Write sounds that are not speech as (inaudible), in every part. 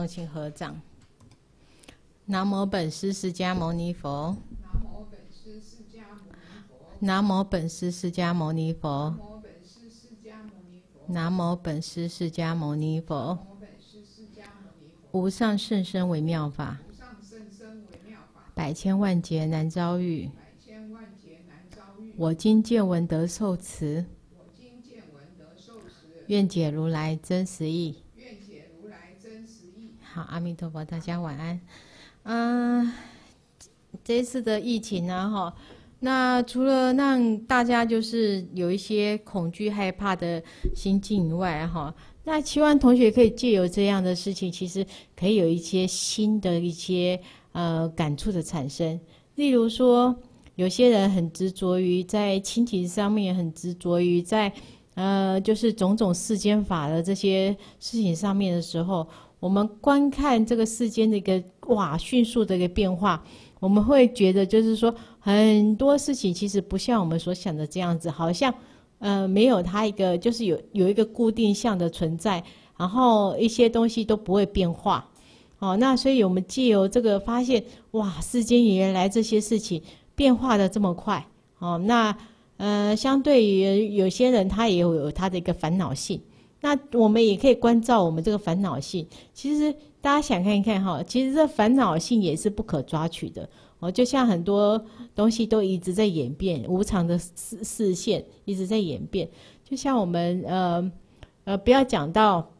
众请合掌。南无本师释迦牟尼佛。南无本师释迦牟尼佛。南无本师释迦牟尼佛。南无本师释迦牟尼佛。无。上甚深微妙法。无上甚深微妙法。百千万劫难遭遇。百千万劫难遭遇。我今见闻得受持。我今见闻得受持。愿解如来真实义。好，阿弥陀佛，大家晚安。嗯，这次的疫情呢，哈，那除了让大家就是有一些恐惧、害怕的心境以外，哈，那希望同学可以借由这样的事情，其实可以有一些新的一些呃感触的产生。例如说，有些人很执着于在亲情上面，很执着于在呃就是种种世间法的这些事情上面的时候。我们观看这个世间的一个哇迅速的一个变化，我们会觉得就是说很多事情其实不像我们所想的这样子，好像呃没有它一个就是有有一个固定项的存在，然后一些东西都不会变化。哦，那所以我们借由这个发现，哇，世间原来这些事情变化的这么快。哦，那呃相对于有些人他也有他的一个烦恼性。那我们也可以关照我们这个烦恼性。其实大家想看一看哈，其实这烦恼性也是不可抓取的哦。就像很多东西都一直在演变，无常的视视线一直在演变。就像我们呃呃，不要讲到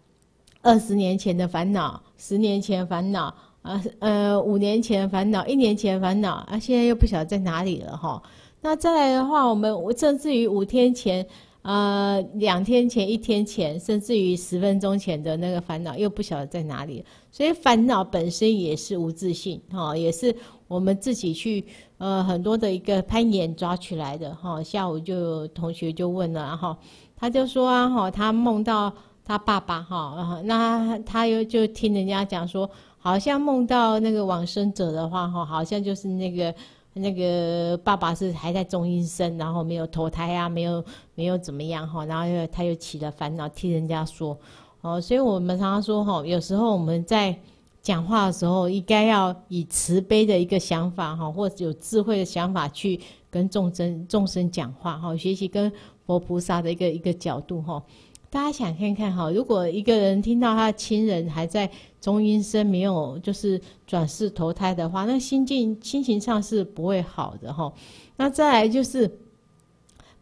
二十年前的烦恼，十年前烦恼啊呃五年前烦恼，一年前烦恼啊，现在又不晓得在哪里了哈。那再来的话，我们甚至于五天前。呃，两天前、一天前，甚至于十分钟前的那个烦恼，又不晓得在哪里。所以烦恼本身也是无自性，哈，也是我们自己去呃很多的一个攀岩抓取来的，哈。下午就有同学就问了，哈，他就说啊，哈，他梦到他爸爸，哈，那他又就听人家讲说，好像梦到那个往生者的话，哈，好像就是那个。那个爸爸是还在中阴身，然后没有投胎啊，没有没有怎么样哈，然后又他又起了烦恼，替人家说哦，所以我们常常说哈，有时候我们在讲话的时候，应该要以慈悲的一个想法哈，或者有智慧的想法去跟众生众生讲话哈，学习跟佛菩萨的一个一个角度哈。大家想看看哈，如果一个人听到他的亲人还在中阴身，没有就是转世投胎的话，那心境心情上是不会好的哈。那再来就是，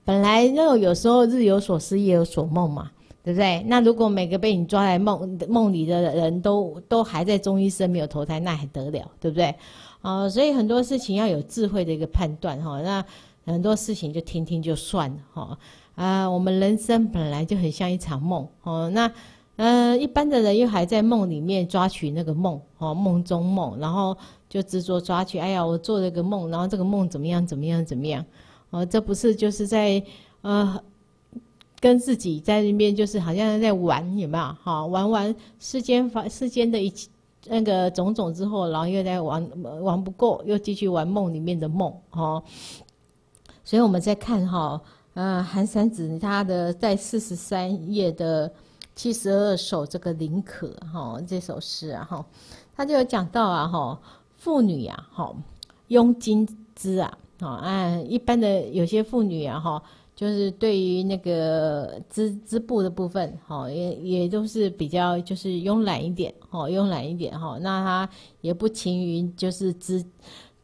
本来那有时候日有所思夜有所梦嘛，对不对？那如果每个被你抓来梦梦里的人都都还在中阴身没有投胎，那还得了，对不对？啊，所以很多事情要有智慧的一个判断哈。那很多事情就听听就算了哈。啊，我们人生本来就很像一场梦哦。那，呃，一般的人又还在梦里面抓取那个梦哦，梦中梦，然后就执着抓取。哎呀，我做了个梦，然后这个梦怎么样？怎么样？怎么样？哦，这不是就是在呃，跟自己在那边就是好像在玩，有没有？哈，玩玩世间法世间的一那个种种之后，然后又在玩玩不够，又继续玩梦里面的梦哦。所以我们在看哈。呃，韩三子他的在四十三页的七十二首这个林可哈这首诗啊哈，他就有讲到啊哈，妇女啊哈，拥金织啊，好啊，一般的有些妇女啊哈，就是对于那个织织布的部分哈，也也都是比较就是慵懒一点哈，慵懒一点哈，那他也不勤于就是织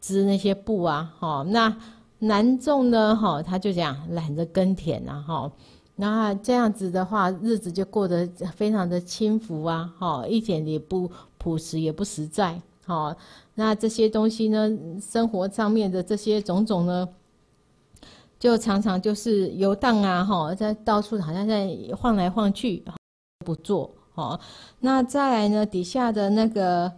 织那些布啊哈，那。男众呢，哈，他就讲懒着耕田呐，哈，那这样子的话，日子就过得非常的轻浮啊，哈，一点也不朴实，也不实在，哈，那这些东西呢，生活上面的这些种种呢，就常常就是游荡啊，哈，在到处好像在晃来晃去，不做，哈，那再来呢，底下的那个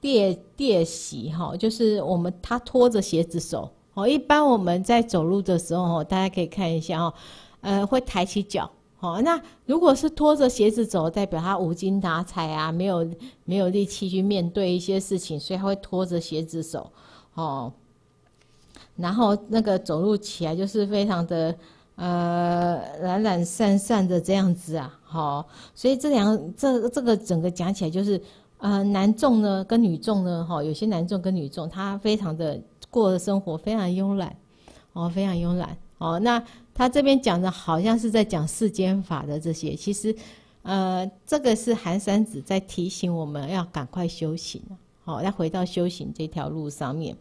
垫垫席，哈，就是我们他拖着鞋子走。哦，一般我们在走路的时候，大家可以看一下哦，呃，会抬起脚。哦，那如果是拖着鞋子走，代表他无精打采啊，没有没有力气去面对一些事情，所以他会拖着鞋子走。哦，然后那个走路起来就是非常的呃懒懒散散的这样子啊，好，所以这两这这个整个讲起来就是呃男众呢跟女众呢，哈，有些男众跟女众他非常的过的生活非常慵懒，哦，非常慵懒，哦，那他这边讲的好像是在讲世间法的这些，其实。呃，这个是寒山子在提醒我们要赶快修行好，要回到修行这条路上面。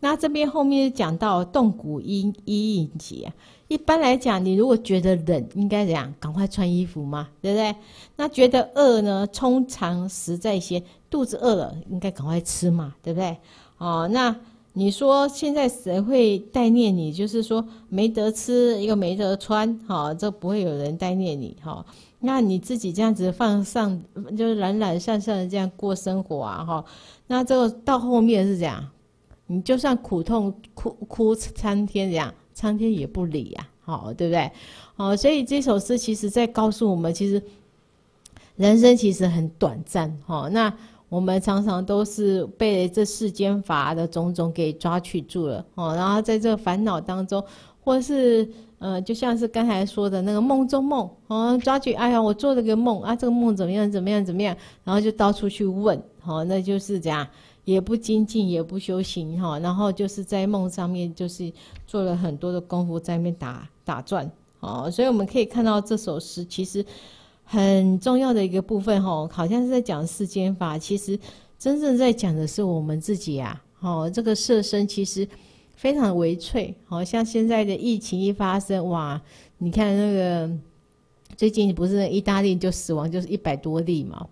那这边后面讲到动骨衣衣应节，一般来讲，你如果觉得冷，应该怎样？赶快穿衣服嘛，对不对？那觉得饿呢，通常实在些，肚子饿了，应该赶快吃嘛，对不对？哦，那你说现在谁会代念你？就是说没得吃又没得穿，哈，这不会有人代念你，哈。那你自己这样子放上，就是懒懒散散的这样过生活啊，哈。那这个到后面是这样，你就算苦痛哭哭苍天这样，苍天也不理呀，好，对不对？哦，所以这首诗其实在告诉我们，其实人生其实很短暂，哈。那我们常常都是被这世间法的种种给抓取住了，哦，然后在这个烦恼当中，或是。呃，就像是刚才说的那个梦中梦，哦，抓取，哎呀，我做了个梦啊，这个梦怎么样，怎么样，怎么样，然后就到处去问，好，那就是这样，也不精进，也不修行，哈，然后就是在梦上面就是做了很多的功夫在那边打打转，哦，所以我们可以看到这首诗其实很重要的一个部分，哈，好像是在讲世间法，其实真正在讲的是我们自己呀，哦，这个色身其实。非常微脆，好像现在的疫情一发生，哇！你看那个最近不是意大利就死亡就是一百多例嘛？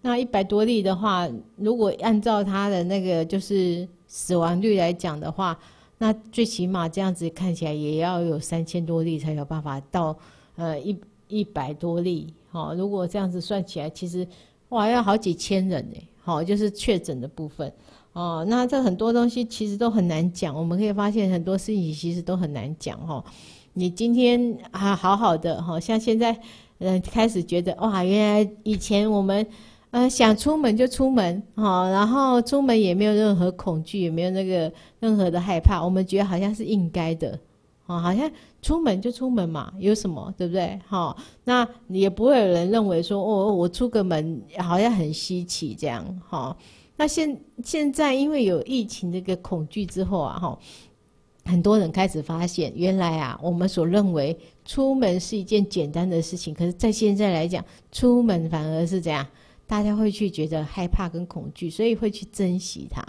那一百多例的话，如果按照他的那个就是死亡率来讲的话，那最起码这样子看起来也要有三千多例才有办法到呃一一百多例。好，如果这样子算起来，其实哇要好几千人呢。好，就是确诊的部分。哦，那这很多东西其实都很难讲。我们可以发现很多事情其实都很难讲哈。你今天啊好好的哈，像现在嗯开始觉得哇，原来以前我们呃想出门就出门哈，然后出门也没有任何恐惧，也没有那个任何的害怕，我们觉得好像是应该的啊，好像出门就出门嘛，有什么对不对？哈，那也不会有人认为说哦，我出个门好像很稀奇这样哈。那现现在因为有疫情这个恐惧之后啊，哈，很多人开始发现，原来啊，我们所认为出门是一件简单的事情，可是，在现在来讲，出门反而是怎样？大家会去觉得害怕跟恐惧，所以会去珍惜它。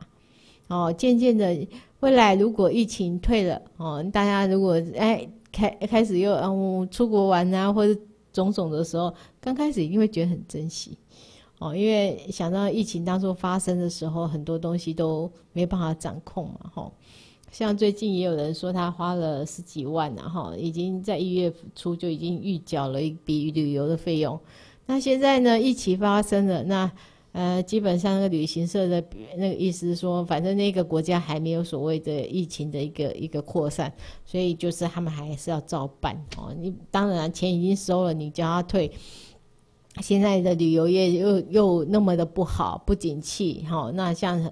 哦，渐渐的，未来如果疫情退了，哦，大家如果哎开开始又嗯出国玩啊，或者种种的时候，刚开始一定会觉得很珍惜。哦，因为想到疫情当初发生的时候，很多东西都没办法掌控嘛，哈。像最近也有人说他花了十几万呢，哈，已经在一月初就已经预缴了一笔旅游的费用。那现在呢，疫情发生了，那呃，基本上那个旅行社的那个意思是说，反正那个国家还没有所谓的疫情的一个一个扩散，所以就是他们还是要照办哦。你当然钱已经收了，你叫他退。现在的旅游业又又那么的不好，不景气，哈，那像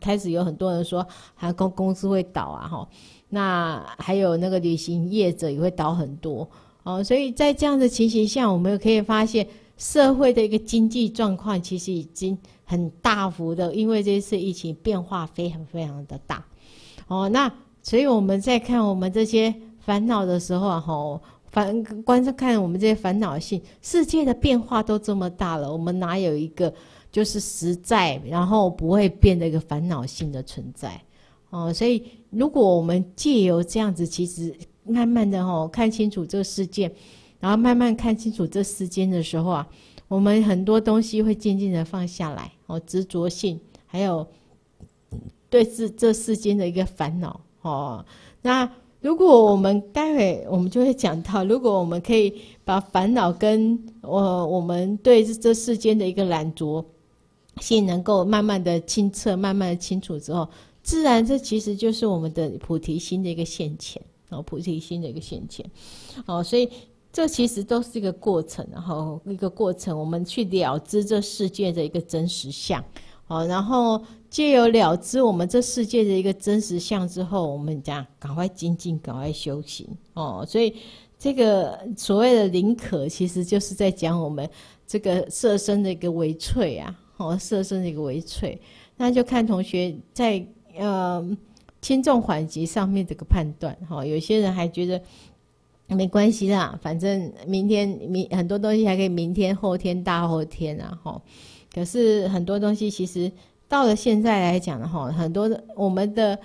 开始有很多人说航空公司会倒啊，哈，那还有那个旅行业者也会倒很多，哦，所以在这样的情形下，我们可以发现社会的一个经济状况其实已经很大幅的，因为这次疫情变化非常非常的大，哦，那所以我们在看我们这些烦恼的时候啊，哈。烦，观察看我们这些烦恼性，世界的变化都这么大了，我们哪有一个就是实在，然后不会变的一个烦恼性的存在？哦，所以如果我们借由这样子，其实慢慢的哦，看清楚这个世界，然后慢慢看清楚这世间的时候啊，我们很多东西会渐渐的放下来，哦，执着性，还有对这这世间的一个烦恼，哦，那。如果我们待会我们就会讲到，如果我们可以把烦恼跟我我们对这世间的一个懒惰性能够慢慢的清澈、慢慢的清楚之后，自然这其实就是我们的菩提心的一个现前哦，菩提心的一个现前哦，所以这其实都是一个过程，然后一个过程，我们去了知这世界的一个真实相。哦，然后借由了知我们这世界的一个真实相之后，我们讲赶快精进，赶快修行哦。所以这个所谓的灵可，其实就是在讲我们这个色身的一个为脆啊，哦，色身的一个为脆。那就看同学在呃轻重缓急上面这个判断哈。有些人还觉得没关系啦，反正明天明很多东西还可以明天、后天、大后天啊，哈。可是很多东西其实到了现在来讲的话，很多的我们的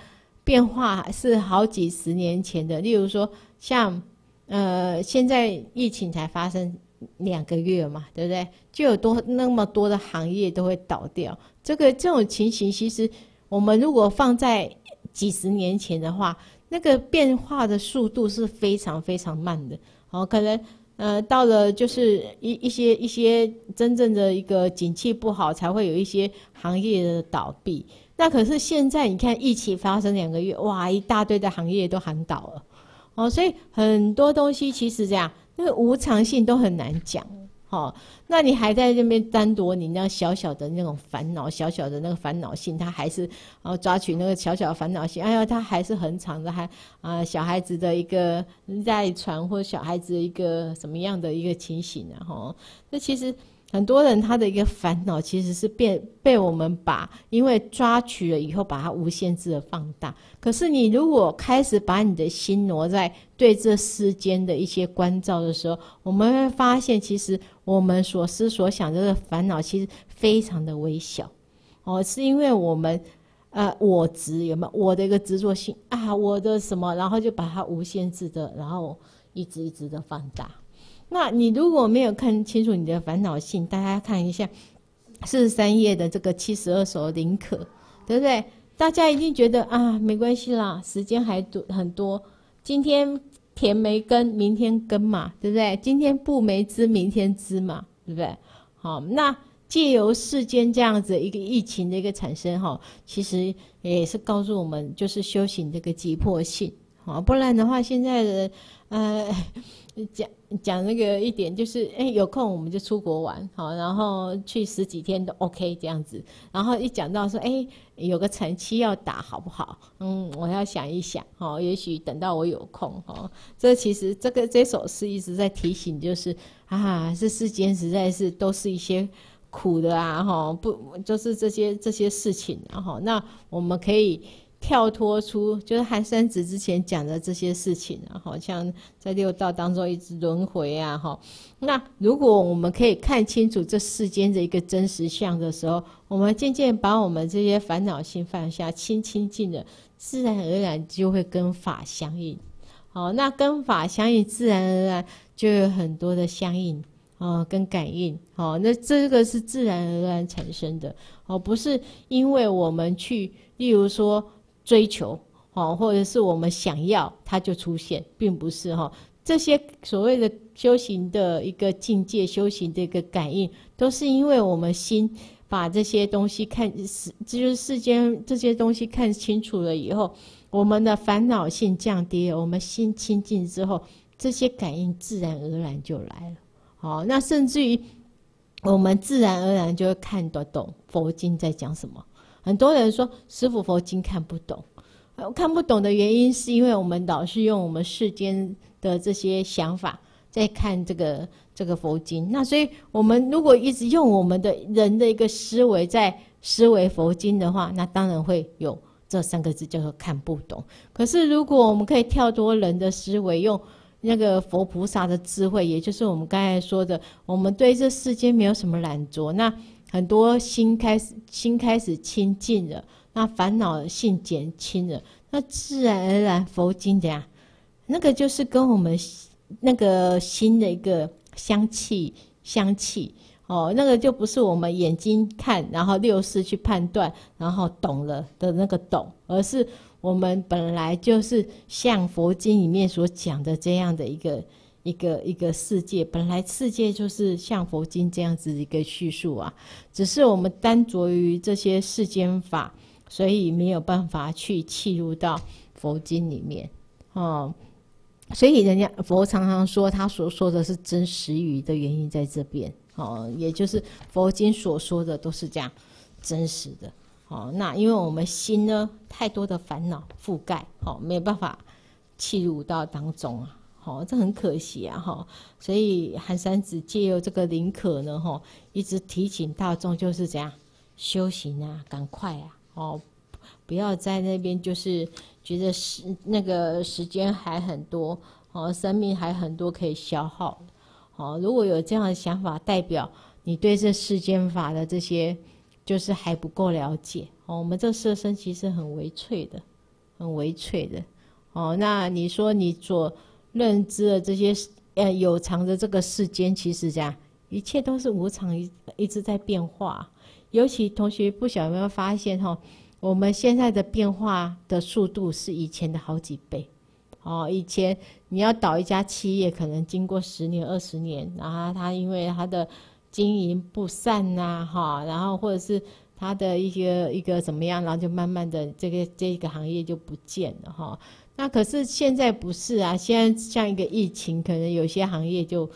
变化是好几十年前的。例如说，像呃现在疫情才发生两个月嘛，对不对？就有多那么多的行业都会倒掉。这个这种情形，其实我们如果放在几十年前的话，那个变化的速度是非常非常慢的。哦，可能。呃，到了就是一一些一些真正的一个景气不好，才会有一些行业的倒闭。那可是现在你看，疫情发生两个月，哇，一大堆的行业都喊倒了，哦，所以很多东西其实这样，那个无常性都很难讲。哦，那你还在那边单独你那小小的那种烦恼，小小的那个烦恼性，他还是啊抓取那个小小的烦恼性，哎呀，他还是很长的，还啊小孩子的一个在传或者小孩子一个什么样的一个情形啊？哈，那其实。很多人他的一个烦恼，其实是被被我们把因为抓取了以后，把它无限制的放大。可是你如果开始把你的心挪在对这世间的一些关照的时候，我们会发现，其实我们所思所想这个烦恼，其实非常的微小。哦，是因为我们呃我执有没有我的一个执着性啊，我的什么，然后就把它无限制的，然后一直一直的放大。那你如果没有看清楚你的烦恼性，大家看一下四十三页的这个七十二首林可，对不对？大家一定觉得啊，没关系啦，时间还多很多。今天田没耕，明天耕嘛，对不对？今天布没枝，明天枝嘛，对不对？好，那借由世间这样子一个疫情的一个产生，哈，其实也是告诉我们，就是修行这个急迫性，好，不然的话，现在的呃。(laughs) 讲讲那个一点就是，哎，有空我们就出国玩，好，然后去十几天都 OK 这样子。然后一讲到说，哎，有个长期要打，好不好？嗯，我要想一想，哈，也许等到我有空，哈。这其实这个这首诗一直在提醒，就是啊，这世间实在是都是一些苦的啊，哈，不就是这些这些事情，然后那我们可以。跳脱出就是寒山子之前讲的这些事情啊，好像在六道当中一直轮回啊，哈。那如果我们可以看清楚这世间的一个真实相的时候，我们渐渐把我们这些烦恼心放下，清清净的，自然而然就会跟法相应。好，那跟法相应，自然而然就有很多的相应啊，跟感应。好，那这个是自然而然产生的，哦，不是因为我们去，例如说。追求，哦，或者是我们想要，它就出现，并不是哈。这些所谓的修行的一个境界，修行的一个感应，都是因为我们心把这些东西看世，就是世间这些东西看清楚了以后，我们的烦恼性降低了，我们心清净之后，这些感应自然而然就来了。好，那甚至于我们自然而然就会看得懂佛经在讲什么。很多人说师傅佛经看不懂，看不懂的原因是因为我们老是用我们世间的这些想法在看这个这个佛经。那所以我们如果一直用我们的人的一个思维在思维佛经的话，那当然会有这三个字叫做看不懂。可是如果我们可以跳脱人的思维，用那个佛菩萨的智慧，也就是我们刚才说的，我们对这世间没有什么懒着，那。很多心开始心开始清净了，那烦恼性减轻了，那自然而然佛经怎样？那个就是跟我们那个心的一个香气香气哦，那个就不是我们眼睛看，然后六识去判断，然后懂了的那个懂，而是我们本来就是像佛经里面所讲的这样的一个。一个一个世界，本来世界就是像佛经这样子一个叙述啊，只是我们单着于这些世间法，所以没有办法去契入到佛经里面哦。所以人家佛常常说他所说的是真实语的原因在这边哦，也就是佛经所说的都是这样，真实的。哦，那因为我们心呢太多的烦恼覆盖，哦，没有办法契入到当中啊。哦，这很可惜啊，哈，所以寒山子借由这个林可呢，哈，一直提醒大众就是怎样修行啊，赶快啊，哦，不要在那边就是觉得时那个时间还很多，哦，生命还很多可以消耗，哦，如果有这样的想法，代表你对这世间法的这些就是还不够了解，哦，我们这色身其实很微脆的，很微脆的，哦，那你说你做。认知了这些呃有常的这个世间，其实这样一切都是无常，一一直在变化。尤其同学不晓得有没有发现哈，我们现在的变化的速度是以前的好几倍。哦，以前你要倒一家企业，可能经过十年、二十年，然后它因为它的经营不善呐，哈，然后或者是它的一些一个怎么样，然后就慢慢的这个这个行业就不见了哈。那可是现在不是啊，现在像一个疫情，可能有些行业就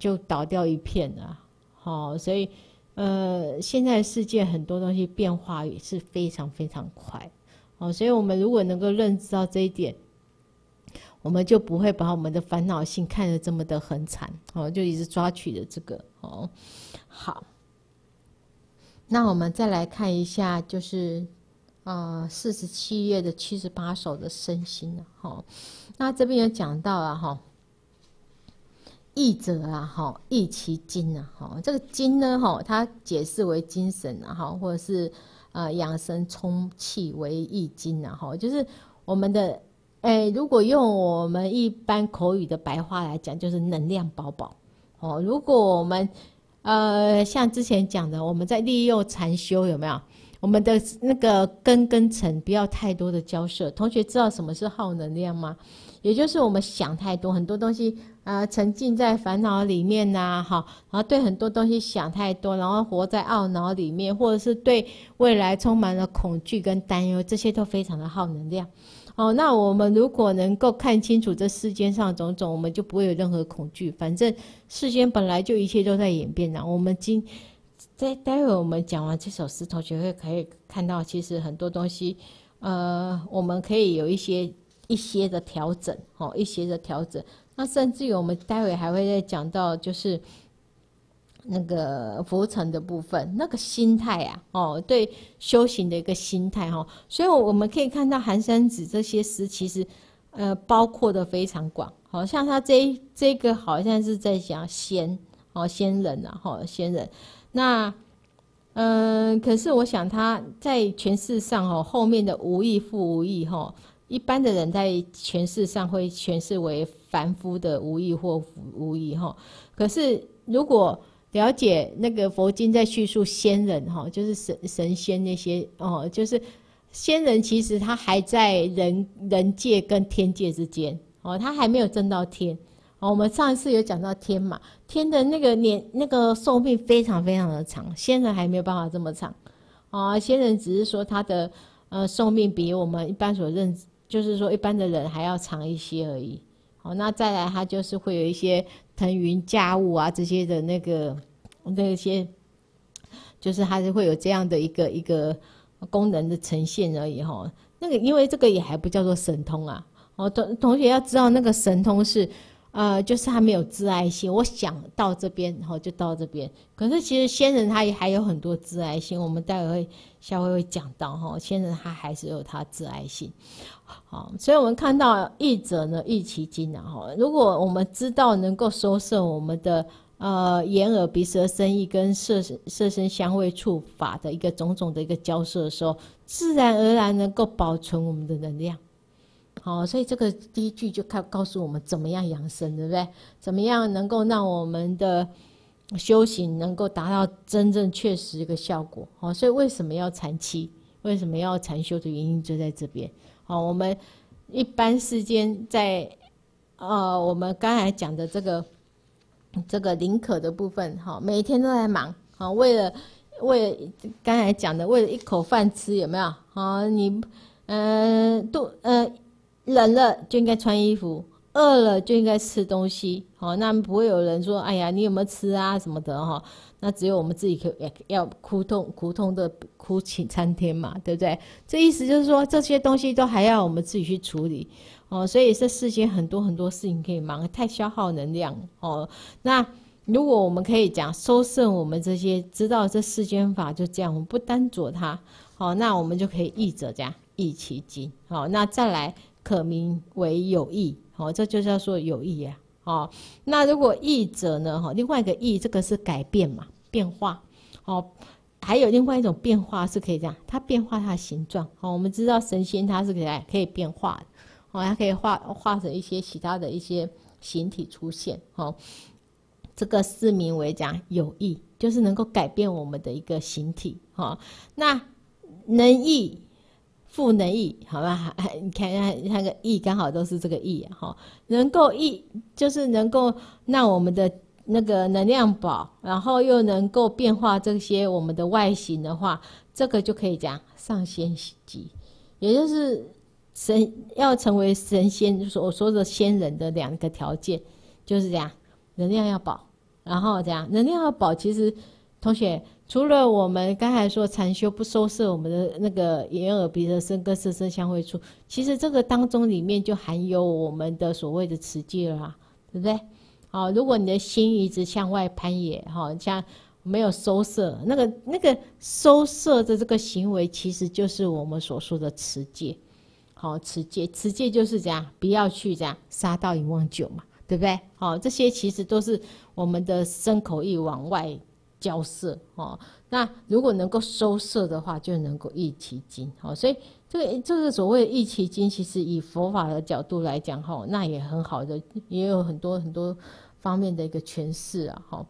就倒掉一片了，好，所以呃，现在世界很多东西变化也是非常非常快，哦，所以我们如果能够认知到这一点，我们就不会把我们的烦恼性看得这么的很惨，哦，就一直抓取的这个，哦，好，那我们再来看一下，就是。啊，四十七页的七十八首的身心了哈，那这边有讲到啊哈，意者啊哈，意其精啊哈，这个精呢哈，它解释为精神啊哈，或者是呃养生充气为意精啊哈，就是我们的哎，如果用我们一般口语的白话来讲，就是能量饱饱哦。如果我们呃像之前讲的，我们在利用禅修有没有？我们的那个根跟尘不要太多的交涉。同学知道什么是耗能量吗？也就是我们想太多，很多东西啊，沉浸在烦恼里面呐，哈，然后对很多东西想太多，然后活在懊恼里面，或者是对未来充满了恐惧跟担忧，这些都非常的耗能量。哦，那我们如果能够看清楚这世间上种种，我们就不会有任何恐惧。反正世间本来就一切都在演变的，我们今。在待会我们讲完这首诗，同学会可以看到，其实很多东西，呃，我们可以有一些一些的调整，哦，一些的调整。那甚至于我们待会还会再讲到，就是那个浮沉的部分，那个心态啊，哦，对修行的一个心态哈。所以我们可以看到寒山子这些诗，其实呃包括的非常广，好像他这这个好像是在讲仙，哦，仙人啊，哈，仙人。那，嗯，可是我想他在诠释上哦，后面的无意复无意哈，一般的人在诠释上会诠释为凡夫的无意或无意哈。可是如果了解那个佛经在叙述仙人哈，就是神神仙那些哦，就是仙人其实他还在人人界跟天界之间哦，他还没有证到天。哦，我们上一次有讲到天嘛，天的那个年那个寿命非常非常的长，仙人还没有办法这么长，啊，仙人只是说他的呃寿命比我们一般所认，就是说一般的人还要长一些而已。好，那再来他就是会有一些腾云驾雾啊这些的那个那些，就是还是会有这样的一个一个功能的呈现而已哈。那个因为这个也还不叫做神通啊，哦同同学要知道那个神通是。呃，就是他没有自爱心，我想到这边，然后就到这边。可是其实仙人他也还有很多自爱心，我们待会会下回会讲到哈，仙人他还是有他自爱心。好，所以我们看到译者呢，译其经啊哈。如果我们知道能够收摄我们的呃眼耳鼻舌身意跟色色身香味触法的一个种种的一个交涉的时候，自然而然能够保存我们的能量。好，所以这个第一句就告告诉我们怎么样养生，对不对？怎么样能够让我们的修行能够达到真正确实一个效果？好，所以为什么要禅期？为什么要禅修的原因就在这边。好，我们一般时间在呃，我们刚才讲的这个这个林可的部分，哈，每天都在忙，好，为了为了刚才讲的，为了一口饭吃，有没有？好，你嗯，都呃。冷了就应该穿衣服，饿了就应该吃东西，好，那不会有人说，哎呀，你有没有吃啊什么的哈？那只有我们自己可要苦痛苦痛的哭请参天嘛，对不对？这意思就是说，这些东西都还要我们自己去处理哦，所以这世间很多很多事情可以忙，太消耗能量哦。那如果我们可以讲收摄我们这些，知道这世间法就这样，我们不单着它，好，那我们就可以译者这样译其经，好，那再来可名为有义，好，这就叫做有意呀。哦，那如果异者呢？哈，另外一个异，这个是改变嘛，变化。哦，还有另外一种变化是可以这样，它变化它的形状。哦，我们知道神仙它是可以可以变化的，哦，它可以化化成一些其他的一些形体出现。哦，这个是名为讲有意，就是能够改变我们的一个形体。哈，那能意。赋能益，好吧？(laughs) 你看，那个益刚好都是这个益哈，能够益就是能够让我们的那个能量宝，然后又能够变化这些我们的外形的话，这个就可以讲上仙级，也就是神要成为神仙所说的仙人的两个条件，就是这样，能量要饱，然后这样能量要饱，其实同学。除了我们刚才说禅修不收摄我们的那个眼耳鼻舌身跟色身香味触，其实这个当中里面就含有我们的所谓的持戒了，对不对？好，如果你的心一直向外攀野，哈，像没有收摄，那个那个收摄的这个行为，其实就是我们所说的持戒。好，持戒，持戒就是这样，不要去这样杀盗淫妄酒嘛，对不对？好，这些其实都是我们的身口意往外。交涉哦，那如果能够收摄的话，就能够益其精哦。所以这个这个所谓益其精，其实以佛法的角度来讲哈，那也很好的，也有很多很多方面的一个诠释啊哈。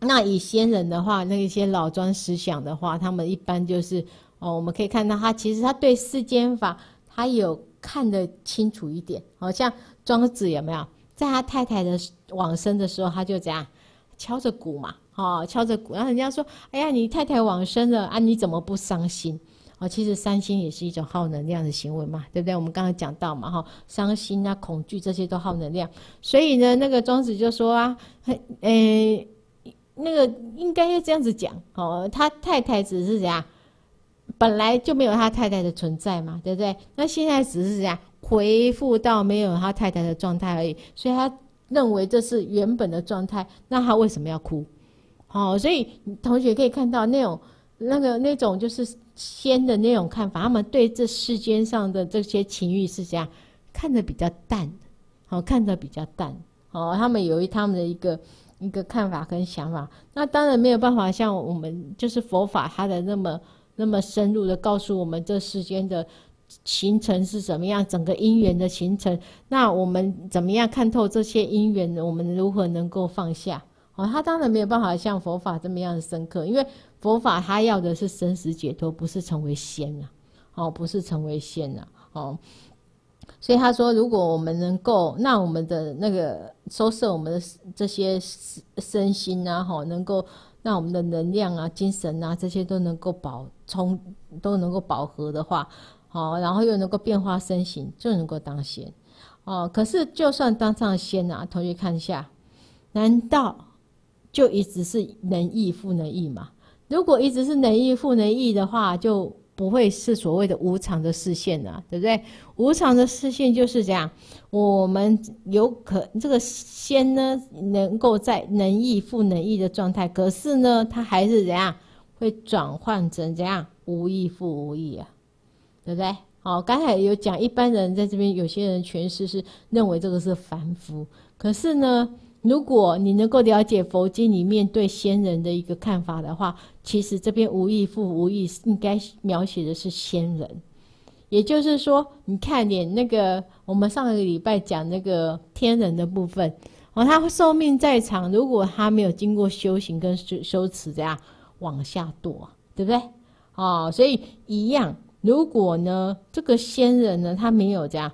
那以先人的话，那一些老庄思想的话，他们一般就是哦，我们可以看到他其实他对世间法他有看得清楚一点，好像庄子有没有在他太太的往生的时候，他就这样敲着鼓嘛。哦，敲着鼓，然后人家说：“哎呀，你太太往生了啊，你怎么不伤心？”哦，其实伤心也是一种耗能量的行为嘛，对不对？我们刚刚讲到嘛，哈，伤心啊、恐惧这些都耗能量。所以呢，那个庄子就说啊，诶，那个应该要这样子讲哦，他太太只是怎样，本来就没有他太太的存在嘛，对不对？那现在只是怎样回复到没有他太太的状态而已，所以他认为这是原本的状态。那他为什么要哭？好，所以同学可以看到那种那个那种就是仙的那种看法，他们对这世间上的这些情欲是这样看的比较淡，好看的比较淡，哦，他们由于他们的一个一个看法跟想法。那当然没有办法像我们就是佛法它的那么那么深入的告诉我们这世间的形成是怎么样，整个因缘的形成。那我们怎么样看透这些因缘呢？我们如何能够放下？哦，他当然没有办法像佛法这么样的深刻，因为佛法他要的是生死解脱，不是成为仙呐。哦，不是成为仙呐。哦，所以他说，如果我们能够，那我们的那个收摄我们的这些身心啊，哈，能够让我们的能量啊、精神啊这些都能够保充，都能够饱和的话，好，然后又能够变化身形，就能够当仙。哦，可是就算当上仙啊，同学看一下，难道？就一直是能益复能益嘛？如果一直是能益复能益的话，就不会是所谓的无常的视线了，对不对？无常的视线就是这样，我们有可这个仙呢，能够在能益复能益的状态，可是呢，它还是怎样会转换成怎样无益复无益啊？对不对？好，刚才有讲一般人在这边，有些人诠释是认为这个是凡夫，可是呢？如果你能够了解佛经里面对仙人的一个看法的话，其实这边无意复无意应该描写的是仙人，也就是说，你看点那个我们上个礼拜讲那个天人的部分，哦，他寿命再长，如果他没有经过修行跟修修持，这样往下堕，对不对？哦，所以一样，如果呢这个仙人呢他没有这样。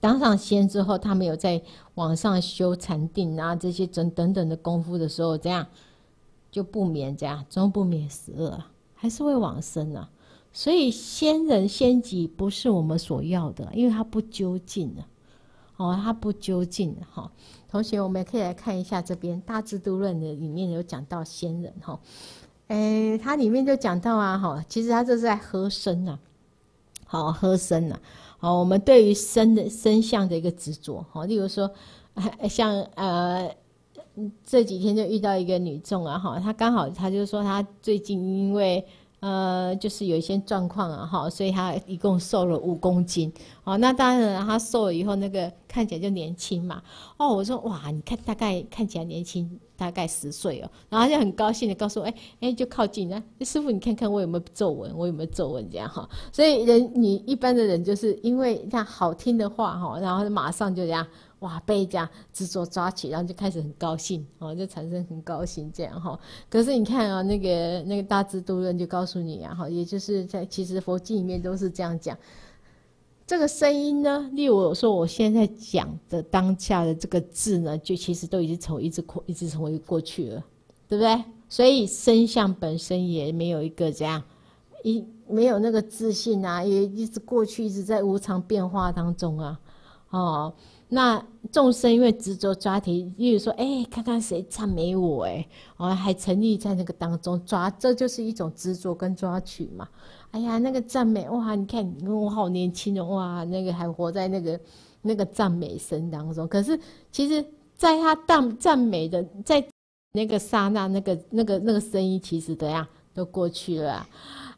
当上仙之后，他没有在网上修禅定啊，这些等等等的功夫的时候，这样就不免这样终不免死恶，还是会往生啊。所以仙人仙级不是我们所要的，因为他不究竟啊。哦，他不究竟哈。同学，我们也可以来看一下这边《大智度论》的里面有讲到仙人哈，哎，它里面就讲到啊哈，其实他这是在喝身呐，好喝身呐，好，我们对于身的身相的一个执着，好，例如说，像呃这几天就遇到一个女众啊哈，她刚好她就说她最近因为。呃，就是有一些状况啊，哈，所以她一共瘦了五公斤，好，那当然她瘦了以后，那个看起来就年轻嘛，哦，我说哇，你看大概看起来年轻，大概十岁哦，然后就很高兴的告诉我，哎哎，就靠近了，师傅你看看我有没有皱纹，我有没有皱纹这样哈，所以人你一般的人就是因为这样好听的话哈，然后马上就这样。哇，被这样执着抓起，然后就开始很高兴，哦，就产生很高兴这样哈。可是你看啊，那个那个大智度论就告诉你啊，哈，也就是在其实佛经里面都是这样讲。这个声音呢，例如我说我现在讲的当下的这个字呢，就其实都已经从一直过一直成为过去了，对不对？所以声相本身也没有一个这样一没有那个自信啊，也一直过去一直在无常变化当中啊，哦。那众生因为执着抓题，例如说，哎，看看谁赞美我，哎，哦，还沉溺在那个当中抓，这就是一种执着跟抓取嘛。哎呀，那个赞美，哇，你看我好年轻哦，哇，那个还活在那个那个赞美声当中。可是其实，在他赞赞美的在那个刹那，那个那个那个声音，其实怎样都过去了。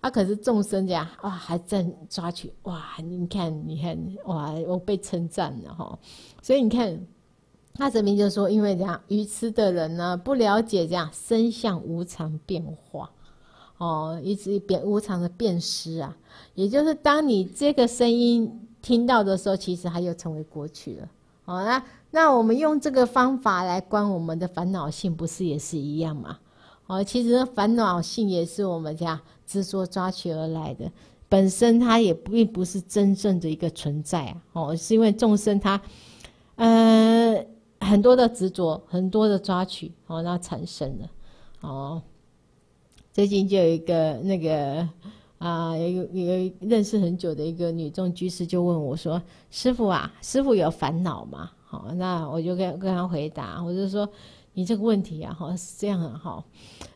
啊可是众生家哇，还在抓取哇！你看，你看哇，我被称赞了哈。所以你看，他这边就说，因为这样愚痴的人呢，不了解这样身相无常变化哦，一直变无常的变失啊。也就是当你这个声音听到的时候，其实它又成为过去了。好，那那我们用这个方法来观我们的烦恼性，不是也是一样吗？哦，其实烦恼性也是我们家执着抓取而来的，本身它也并不是真正的一个存在啊。哦，是因为众生他，呃，很多的执着，很多的抓取，哦，那产生了。哦，最近就有一个那个啊，有有认识很久的一个女众居士就问我说：“师傅啊，师傅有烦恼吗？”好，那我就跟跟他回答，我就说。你这个问题啊，哈是这样啊，哈，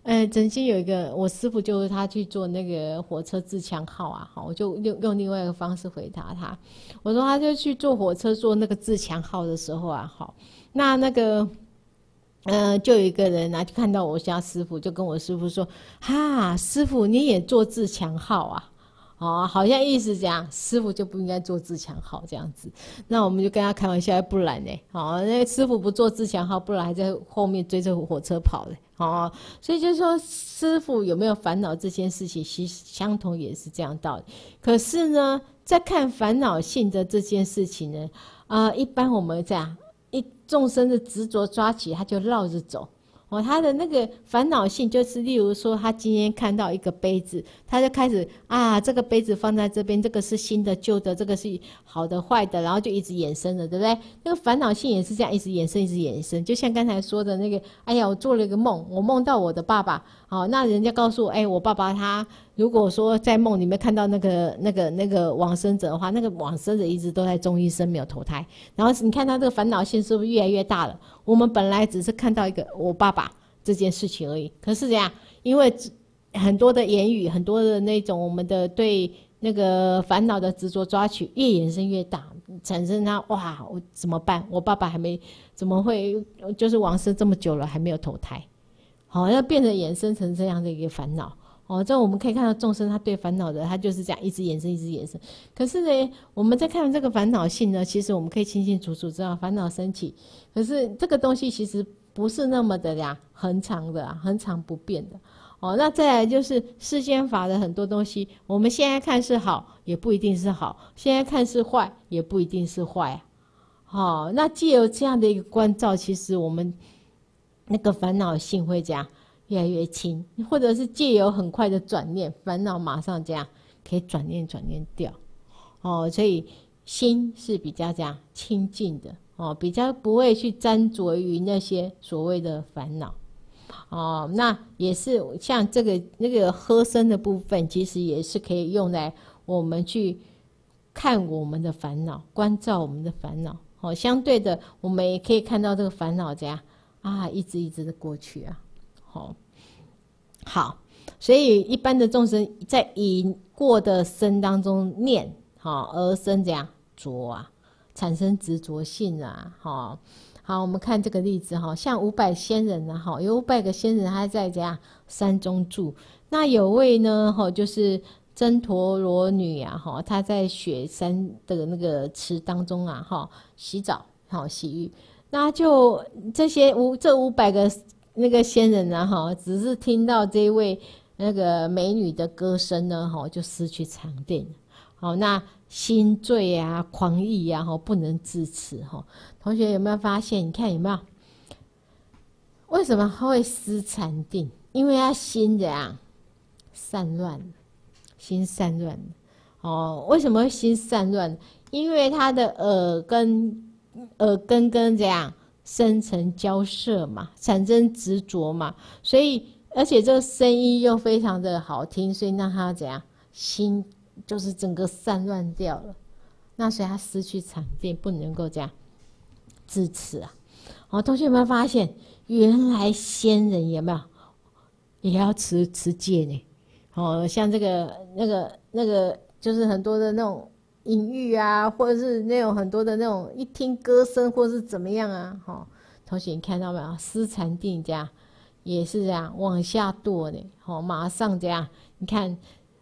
呃，曾经有一个我师傅，就是他去做那个火车自强号啊，哈，我就用用另外一个方式回答他，我说他就去坐火车坐那个自强号的时候啊，好，那那个，嗯，就有一个人啊，就看到我家师傅，就跟我师傅说，哈，师傅你也坐自强号啊。哦，好像意思这样，师傅就不应该做自强号这样子。那我们就跟他开玩笑，不然呢？哦，那师傅不做自强号，不然还在后面追着火车跑嘞。哦，所以就是说，师傅有没有烦恼这件事情，其实相同也是这样道理。可是呢，在看烦恼性的这件事情呢，啊，一般我们这样众生的执着抓起，他就绕着走。哦，他的那个烦恼性就是，例如说，他今天看到一个杯子，他就开始啊，这个杯子放在这边，这个是新的、旧的，这个是好的、坏的，然后就一直衍生了，对不对？那个烦恼性也是这样，一直衍生，一直衍生。就像刚才说的那个，哎呀，我做了一个梦，我梦到我的爸爸，好，那人家告诉我，哎，我爸爸他。如果说在梦里面看到那个、那个、那个往生者的话，那个往生者一直都在中医生没有投胎，然后你看他这个烦恼性是不是越来越大了？我们本来只是看到一个我爸爸这件事情而已，可是这样，因为很多的言语、很多的那种我们的对那个烦恼的执着抓取，越延伸越大，产生他哇，我怎么办？我爸爸还没怎么会就是往生这么久了还没有投胎，好，要变成衍生成这样的一个烦恼。哦，这我们可以看到众生他对烦恼的，他就是这样一直延伸，一直延伸。可是呢，我们在看这个烦恼性呢，其实我们可以清清楚楚知道烦恼升起。可是这个东西其实不是那么的呀，恒常的，恒常不变的。哦，那再来就是世间法的很多东西，我们现在看是好，也不一定是好；现在看是坏，也不一定是坏。好，那既有这样的一个关照，其实我们那个烦恼性会这样。越来越轻，或者是借由很快的转念，烦恼马上这样可以转念转念掉，哦，所以心是比较这样清净的，哦，比较不会去沾着于那些所谓的烦恼，哦，那也是像这个那个喝声的部分，其实也是可以用来我们去看我们的烦恼，关照我们的烦恼，哦，相对的，我们也可以看到这个烦恼这样啊，一直一直的过去啊，好，好，所以一般的众生在已过的生当中念，好而生这样？着啊，产生执着性啊，好，好，我们看这个例子哈，像五百仙人啊，哈，有五百个仙人他在这样？山中住，那有位呢，哈，就是真陀罗女呀，哈，她在雪山的那个池当中啊，哈，洗澡，好洗浴，那就这些五这五百个那个仙人呢，哈，只是听到这位那个美女的歌声呢，哈，就失去禅定，好，那心醉啊，狂意啊，哈，不能自持，哈，同学有没有发现？你看有没有？为什么他会失禅定？因为他心怎样散乱，心散乱哦。为什么会心散乱？因为他的耳根耳根跟怎样生成交涉嘛，产生执着嘛。所以，而且这个声音又非常的好听，所以让他怎样心就是整个散乱掉了。那所以他失去禅定，不能够这样支持啊。哦，同学有没有发现，原来仙人有没有？也要持持戒呢，哦，像这个那个那个，就是很多的那种隐喻啊，或者是那种很多的那种一听歌声或是怎么样啊，哈，同学你看到没有？私禅定这样也是这样往下堕的，哦，马上这样，你看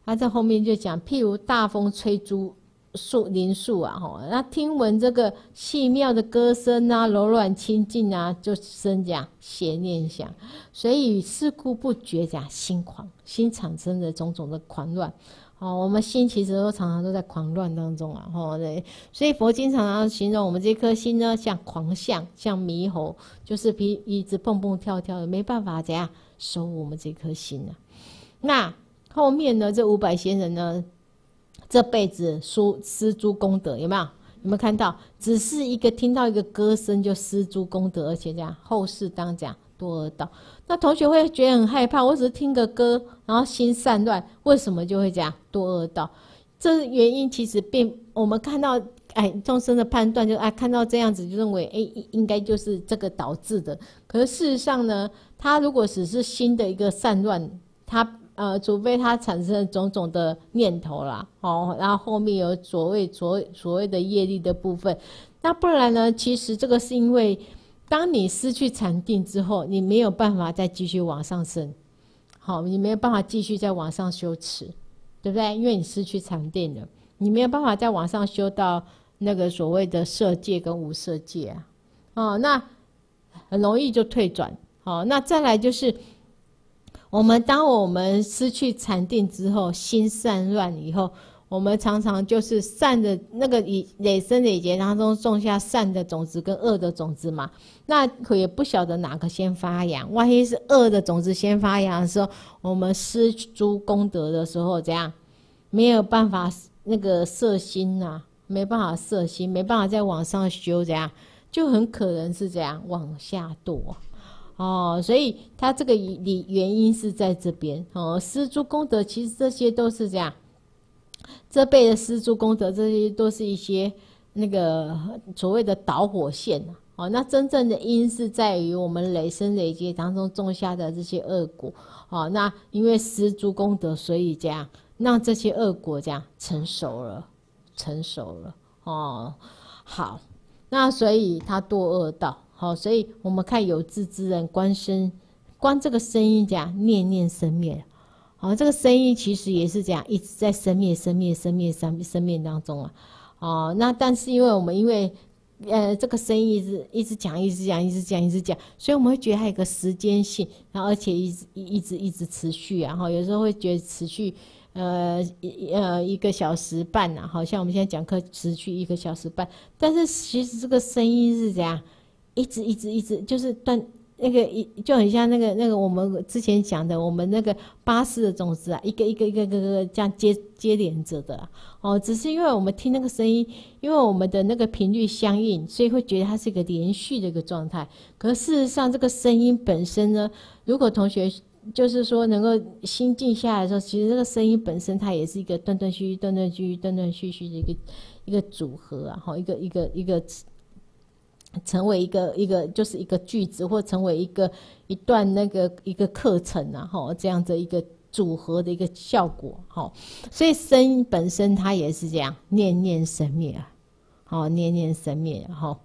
他在后面就讲，譬如大风吹竹。树林树啊，吼，那听闻这个细妙的歌声啊，柔软清净啊，就生这样邪念想，所以事故不绝讲心狂，心产生的种种的狂乱。哦，我们心其实都常常都在狂乱当中啊，吼，对，所以佛经常常形容我们这颗心呢，像狂象，像猕猴，就是皮一直蹦蹦跳跳的，没办法怎样守我们这颗心啊。那后面呢，这五百仙人呢？这辈子输失诸功德有没有？有没有看到？只是一个听到一个歌声就失诸功德，而且这样后世当讲堕恶道。那同学会觉得很害怕。我只是听个歌，然后心散乱，为什么就会这样多恶道？这原因其实并我们看到，哎，众生的判断就哎看到这样子就认为哎应该就是这个导致的。可是事实上呢，他如果只是心的一个散乱，他。呃，除非他产生种种的念头啦，哦，然后后面有所谓所所谓的业力的部分，那不然呢？其实这个是因为，当你失去禅定之后，你没有办法再继续往上升，好，你没有办法继续再往上修持，对不对？因为你失去禅定了，你没有办法再往上修到那个所谓的色界跟无色界啊，哦，那很容易就退转，好，那再来就是。我们当我们失去禅定之后，心散乱以后，我们常常就是善的那个以累生累劫当中种下善的种子跟恶的种子嘛，那可也不晓得哪个先发芽。万一是恶的种子先发芽的时候，我们失诸功德的时候，怎样没有办法那个摄心呐，没办法摄心，没办法再往上修，怎样就很可能是这样往下堕。哦，所以他这个理原因是在这边哦。施诸功德，其实这些都是这样，这辈的施诸功德，这些都是一些那个所谓的导火线哦，那真正的因是在于我们累生累劫当中种下的这些恶果。哦，那因为施诸功德，所以这样让这些恶果这样成熟了，成熟了。哦，好，那所以他堕恶道。好，所以我们看有志之人观身，观这个声音讲念念生灭，好，这个声音其实也是这样一直在生灭、生灭、生灭、生生灭当中啊。哦，那但是因为我们因为呃这个声音一直一直讲、一直讲、一直讲、一直讲，所以我们会觉得它有个时间性，然后而且一直一直一直持续，然后有时候会觉得持续呃一呃一个小时半呐，好像我们现在讲课持续一个小时半，但是其实这个声音是怎样？一直一直一直就是断那个一就很像那个那个我们之前讲的我们那个巴士的种子啊，一个一个一个一个个这样接接连着的哦，只是因为我们听那个声音，因为我们的那个频率相应，所以会觉得它是一个连续的一个状态。可事实上，这个声音本身呢，如果同学就是说能够心静下来的时候，其实这个声音本身它也是一个断断续续、断断续续、断断续续的一个一个组合啊，哈，一个一个一个。成为一个一个就是一个句子，或成为一个一段那个一个课程啊，哈，这样的一个组合的一个效果，哈。所以声音本身它也是这样，念念生灭啊，好，念念生灭，哈。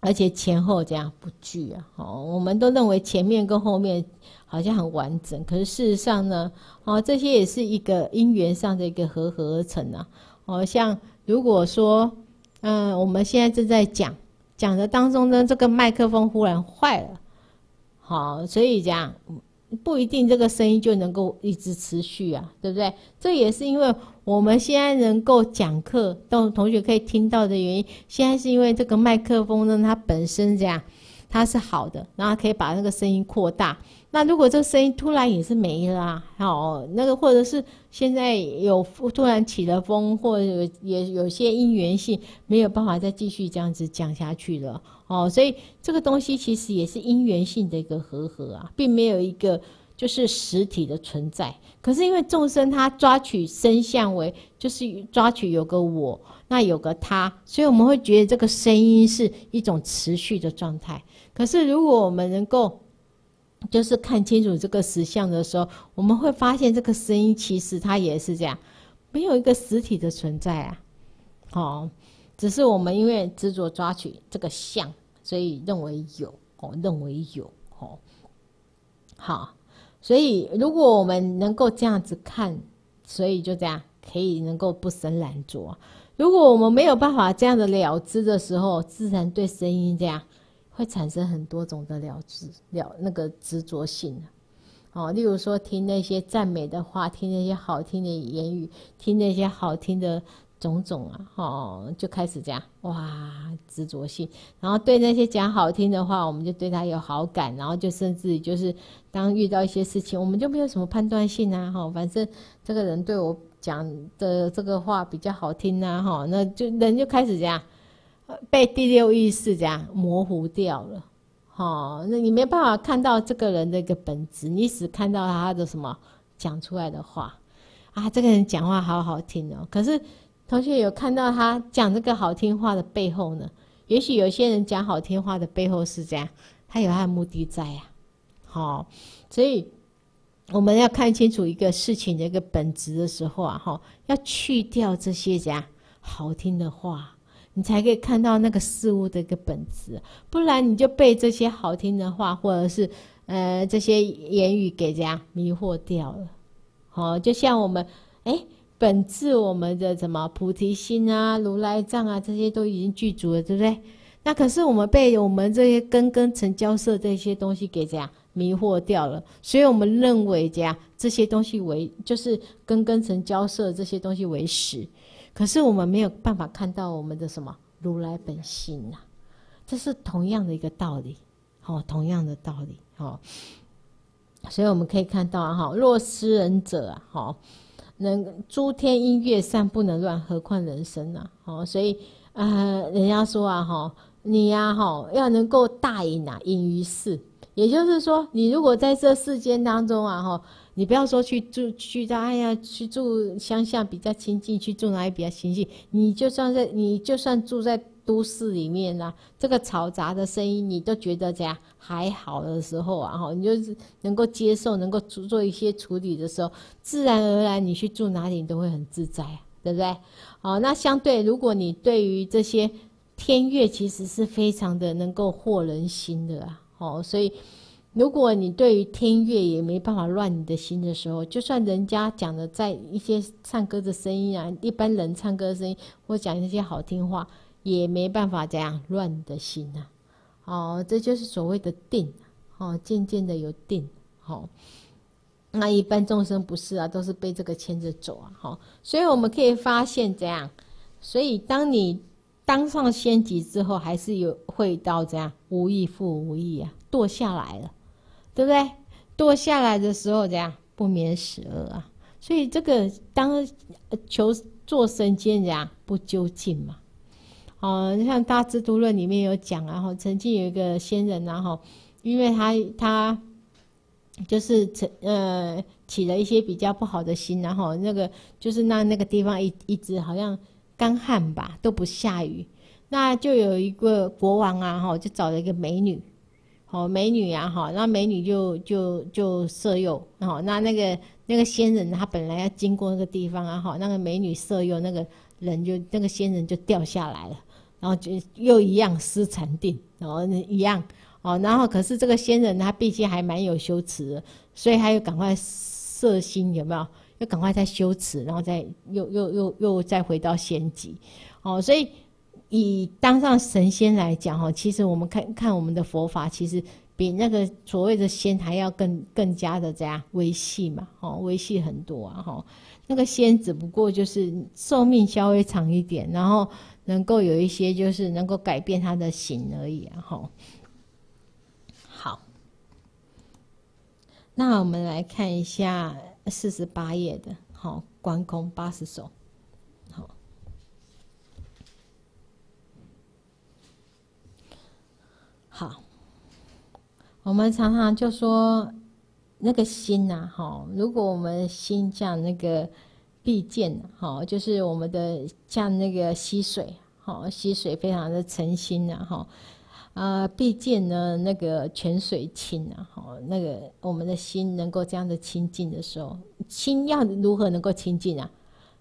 而且前后这样不聚啊，哦，我们都认为前面跟后面好像很完整，可是事实上呢，哦，这些也是一个因缘上的一个合合而成啊，哦，像如果说，嗯，我们现在正在讲讲的当中呢，这个麦克风忽然坏了，好，所以讲。不一定这个声音就能够一直持续啊，对不对？这也是因为我们现在能够讲课，同同学可以听到的原因。现在是因为这个麦克风呢，它本身这样，它是好的，然后可以把那个声音扩大。那如果这个声音突然也是没了，好，那个或者是现在有突然起了风，或者也有些因缘性没有办法再继续这样子讲下去了，哦，所以这个东西其实也是因缘性的一个合合啊，并没有一个就是实体的存在。可是因为众生他抓取声相为，就是抓取有个我，那有个他，所以我们会觉得这个声音是一种持续的状态。可是如果我们能够就是看清楚这个实相的时候，我们会发现这个声音其实它也是这样，没有一个实体的存在啊。哦，只是我们因为执着抓取这个相，所以认为有哦，认为有哦。好，所以如果我们能够这样子看，所以就这样可以能够不生懒着。如果我们没有办法这样的了知的时候，自然对声音这样。会产生很多种的了知了那个执着性哦，例如说听那些赞美的话，听那些好听的言语，听那些好听的种种啊，哦，就开始这样哇执着性，然后对那些讲好听的话，我们就对他有好感，然后就甚至就是当遇到一些事情，我们就没有什么判断性啊，哈，反正这个人对我讲的这个话比较好听啊，哈，那就人就开始这样。被第六意识这样模糊掉了，好，那你没办法看到这个人的一个本质，你只看到他的什么讲出来的话啊，这个人讲话好好听哦。可是同学有看到他讲这个好听话的背后呢？也许有些人讲好听话的背后是这样，他有他的目的在呀。好，所以我们要看清楚一个事情的一个本质的时候啊，哈，要去掉这些讲好听的话。你才可以看到那个事物的一个本质，不然你就被这些好听的话，或者是呃这些言语给这样迷惑掉了。好，就像我们哎，本质我们的什么菩提心啊、如来藏啊，这些都已经具足了，对不对？那可是我们被我们这些根根成交色这些东西给这样迷惑掉了，所以我们认为这样这些东西为就是根根成交色这些东西为实。可是我们没有办法看到我们的什么如来本性呐，这是同样的一个道理，好，同样的道理，好，所以我们可以看到啊，哈，若失人者啊，好，能诸天音乐善不能乱，何况人生呐，好，所以呃，人家说啊，哈，你呀，哈，要能够大隐啊，隐于世，也就是说，你如果在这世间当中啊，哈。你不要说去住去到，哎呀，去住乡下比较亲近，去住哪里比较亲近？你就算在，你就算住在都市里面啦，这个嘈杂的声音你都觉得这样还好的时候啊，哈，你就是能够接受，能够做做一些处理的时候，自然而然你去住哪里你都会很自在，对不对？好，那相对如果你对于这些天乐，其实是非常的能够惑人心的啊，哦，所以。如果你对于天乐也没办法乱你的心的时候，就算人家讲的在一些唱歌的声音啊，一般人唱歌的声音或讲一些好听话，也没办法这样乱你的心呐。哦，这就是所谓的定，哦，渐渐的有定，好。那一般众生不是啊，都是被这个牵着走啊，好。所以我们可以发现这样，所以当你当上仙级之后，还是有会到这样无意复无意啊，堕下来了。对不对？堕下来的时候，怎样不免死恶啊？所以这个当求做神仙，这样不究竟嘛？哦，像《大智度论》里面有讲，然后曾经有一个仙人，然后因为他他就是成呃起了一些比较不好的心，然后那个就是让那个地方一一直好像干旱吧，都不下雨。那就有一个国王啊，哈，就找了一个美女，哦美女啊，哈，那美女就就就色诱，好，那那个那个仙人他本来要经过那个地方啊，哈，那个美女色诱，那个人就那个仙人就掉下来了，然后就又一样失禅定，然后一样，哦，然后可是这个仙人他毕竟还蛮有羞耻的，所以他又赶快摄心，有没有？要赶快再修持，然后再又又又又再回到仙级，哦，所以。以当上神仙来讲，哈，其实我们看看我们的佛法，其实比那个所谓的仙还要更更加的这样维系嘛，哦，维系很多啊，哈。那个仙只不过就是寿命稍微长一点，然后能够有一些就是能够改变他的形而已，哈。好，那我们来看一下四十八页的，好，观空八十首。好，我们常常就说那个心呐，哈，如果我们心像那个碧见，哈，就是我们的像那个溪水，哈，溪水非常的澄心呐，哈，啊，碧见呢那个泉水清啊，哈，那个我们的心能够这样的清净的时候，心要如何能够清净啊？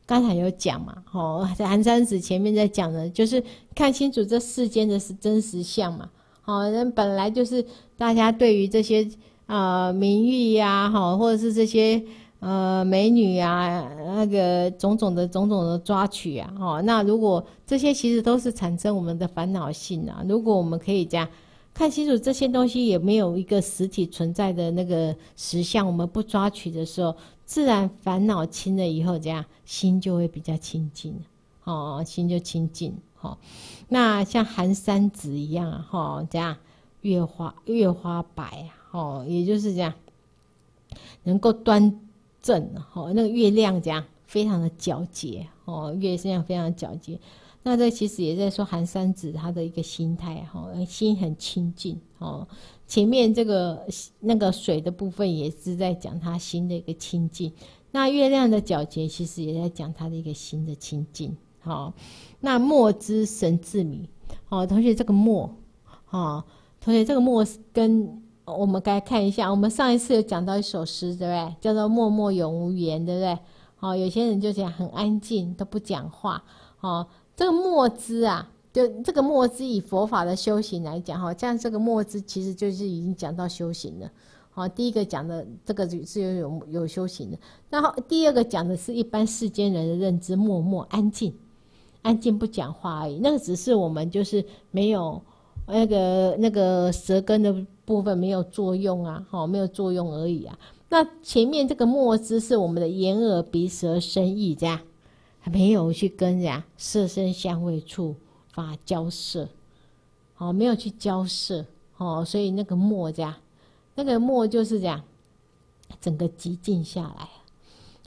刚才有讲嘛，哦，在寒山子前面在讲的，就是看清楚这世间的是真实相嘛。好，人本来就是大家对于这些啊名誉呀，哈，或者是这些呃美女啊，那个种种的种种的抓取啊，哈，那如果这些其实都是产生我们的烦恼性啊，如果我们可以这样看清楚这些东西也没有一个实体存在的那个实相，我们不抓取的时候，自然烦恼清了以后，这样心就会比较清净，哦，心就清净。哦，那像寒山子一样啊，哈，这样月花月花白啊，哦，也就是这样，能够端正，哦，那个月亮这样非常的皎洁，哦，月亮非常皎洁。那这其实也在说寒山子他的一个心态，哈，心很清净，哦，前面这个那个水的部分也是在讲他心的一个清净，那月亮的皎洁其实也在讲他的一个心的清净。好，那墨之神自迷。好，同学，这个墨，好，同学，这个墨跟我们该看一下。我们上一次有讲到一首诗，对不对？叫做“默默永无言”，对不对？好，有些人就讲很安静，都不讲话。好，这个墨之啊，就这个墨之以佛法的修行来讲，哈，像这个墨之其实就是已经讲到修行了。好，第一个讲的这个是有有有修行的，然后第二个讲的是一般世间人的认知，默默安静。安静不讲话而已，那个只是我们就是没有那个那个舌根的部分没有作用啊，好，没有作用而已啊。那前面这个墨汁是我们的眼耳鼻舌身意这样，还没有去跟人家色身香味触法交涉，好，没有去交涉，哦，所以那个墨这样，那个墨就是这样，整个寂静下来。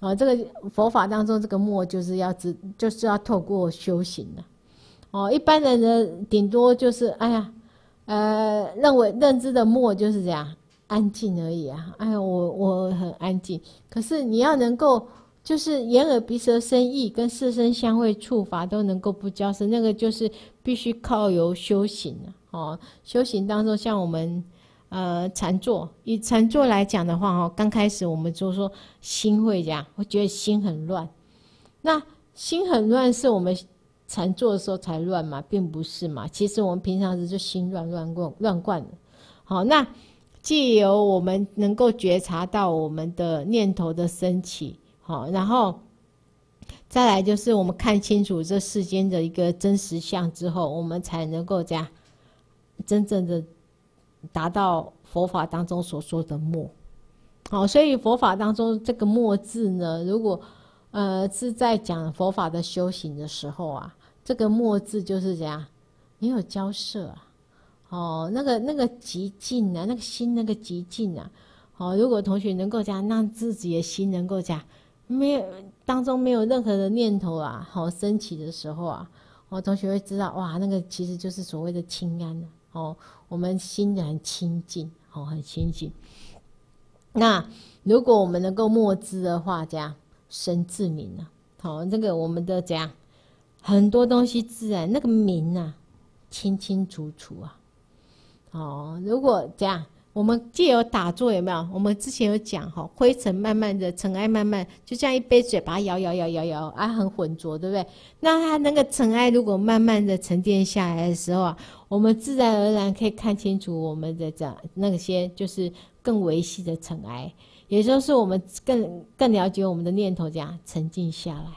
哦，这个佛法当中，这个默就是要知，就是要透过修行的。哦，一般人呢顶多就是，哎呀，呃，认为认知的默就是这样安静而已啊。哎呀，我我很安静。可是你要能够，就是眼耳鼻舌身意跟色身香味触法都能够不交涉，那个就是必须靠由修行的。哦，修行当中，像我们。呃，禅坐以禅坐来讲的话，哈，刚开始我们就说心会这样，我觉得心很乱。那心很乱，是我们禅坐的时候才乱嘛，并不是嘛。其实我们平常时就心乱乱惯乱惯了。好，那借由我们能够觉察到我们的念头的升起，好，然后再来就是我们看清楚这世间的一个真实相之后，我们才能够这样真正的。达到佛法当中所说的默，好，所以佛法当中这个默字呢，如果呃是在讲佛法的修行的时候啊，这个默字就是怎样，没有交涉啊，哦，那个那个极静啊，那个心那个极静啊，哦，如果同学能够讲让自己的心能够讲没有当中没有任何的念头啊，好升起的时候啊，哦，同学会知道哇，那个其实就是所谓的清安啊。哦，我们心很清净，哦，很清净。那如果我们能够默知的话，这样生自明啊。好，那个我们的这样很多东西自然那个明啊，清清楚楚啊。哦，如果这样，我们借由打坐有没有？我们之前有讲哈，灰尘慢慢的，尘埃慢慢，就像一杯水，把它摇摇摇摇摇，啊，很浑浊，对不对？那它那个尘埃如果慢慢的沉淀下来的时候啊，我们自然而然可以看清楚我们的这样那些就是更维系的尘埃，也就是我们更更了解我们的念头，这样沉静下来。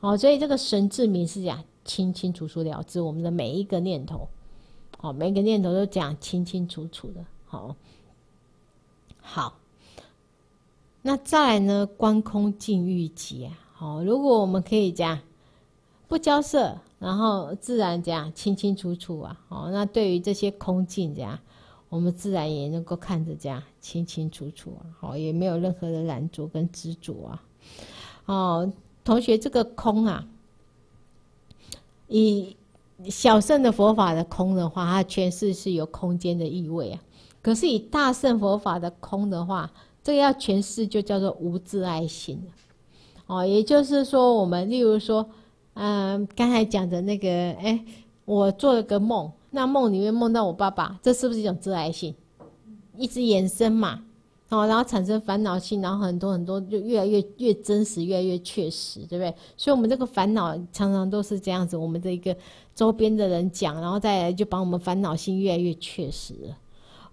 哦，所以这个神智明是讲清清楚楚了知我们的每一个念头。好，每个念头都讲清清楚楚的。好，好，那再来呢？观空境遇极啊。好，如果我们可以这样不交涉，然后自然这样清清楚楚啊。好，那对于这些空境这样，我们自然也能够看着这样清清楚楚啊。好，也没有任何的拦阻跟执着啊。哦，同学，这个空啊，以。小圣的佛法的空的话，它诠释是有空间的意味啊。可是以大圣佛法的空的话，这个要诠释就叫做无自爱性哦，也就是说，我们例如说，嗯，刚才讲的那个，哎，我做了个梦，那梦里面梦到我爸爸，这是不是一种自爱性？一直延伸嘛。哦，然后产生烦恼心，然后很多很多就越来越越真实，越来越确实，对不对？所以，我们这个烦恼常常都是这样子。我们的一个周边的人讲，然后再来就把我们烦恼心越来越确实了。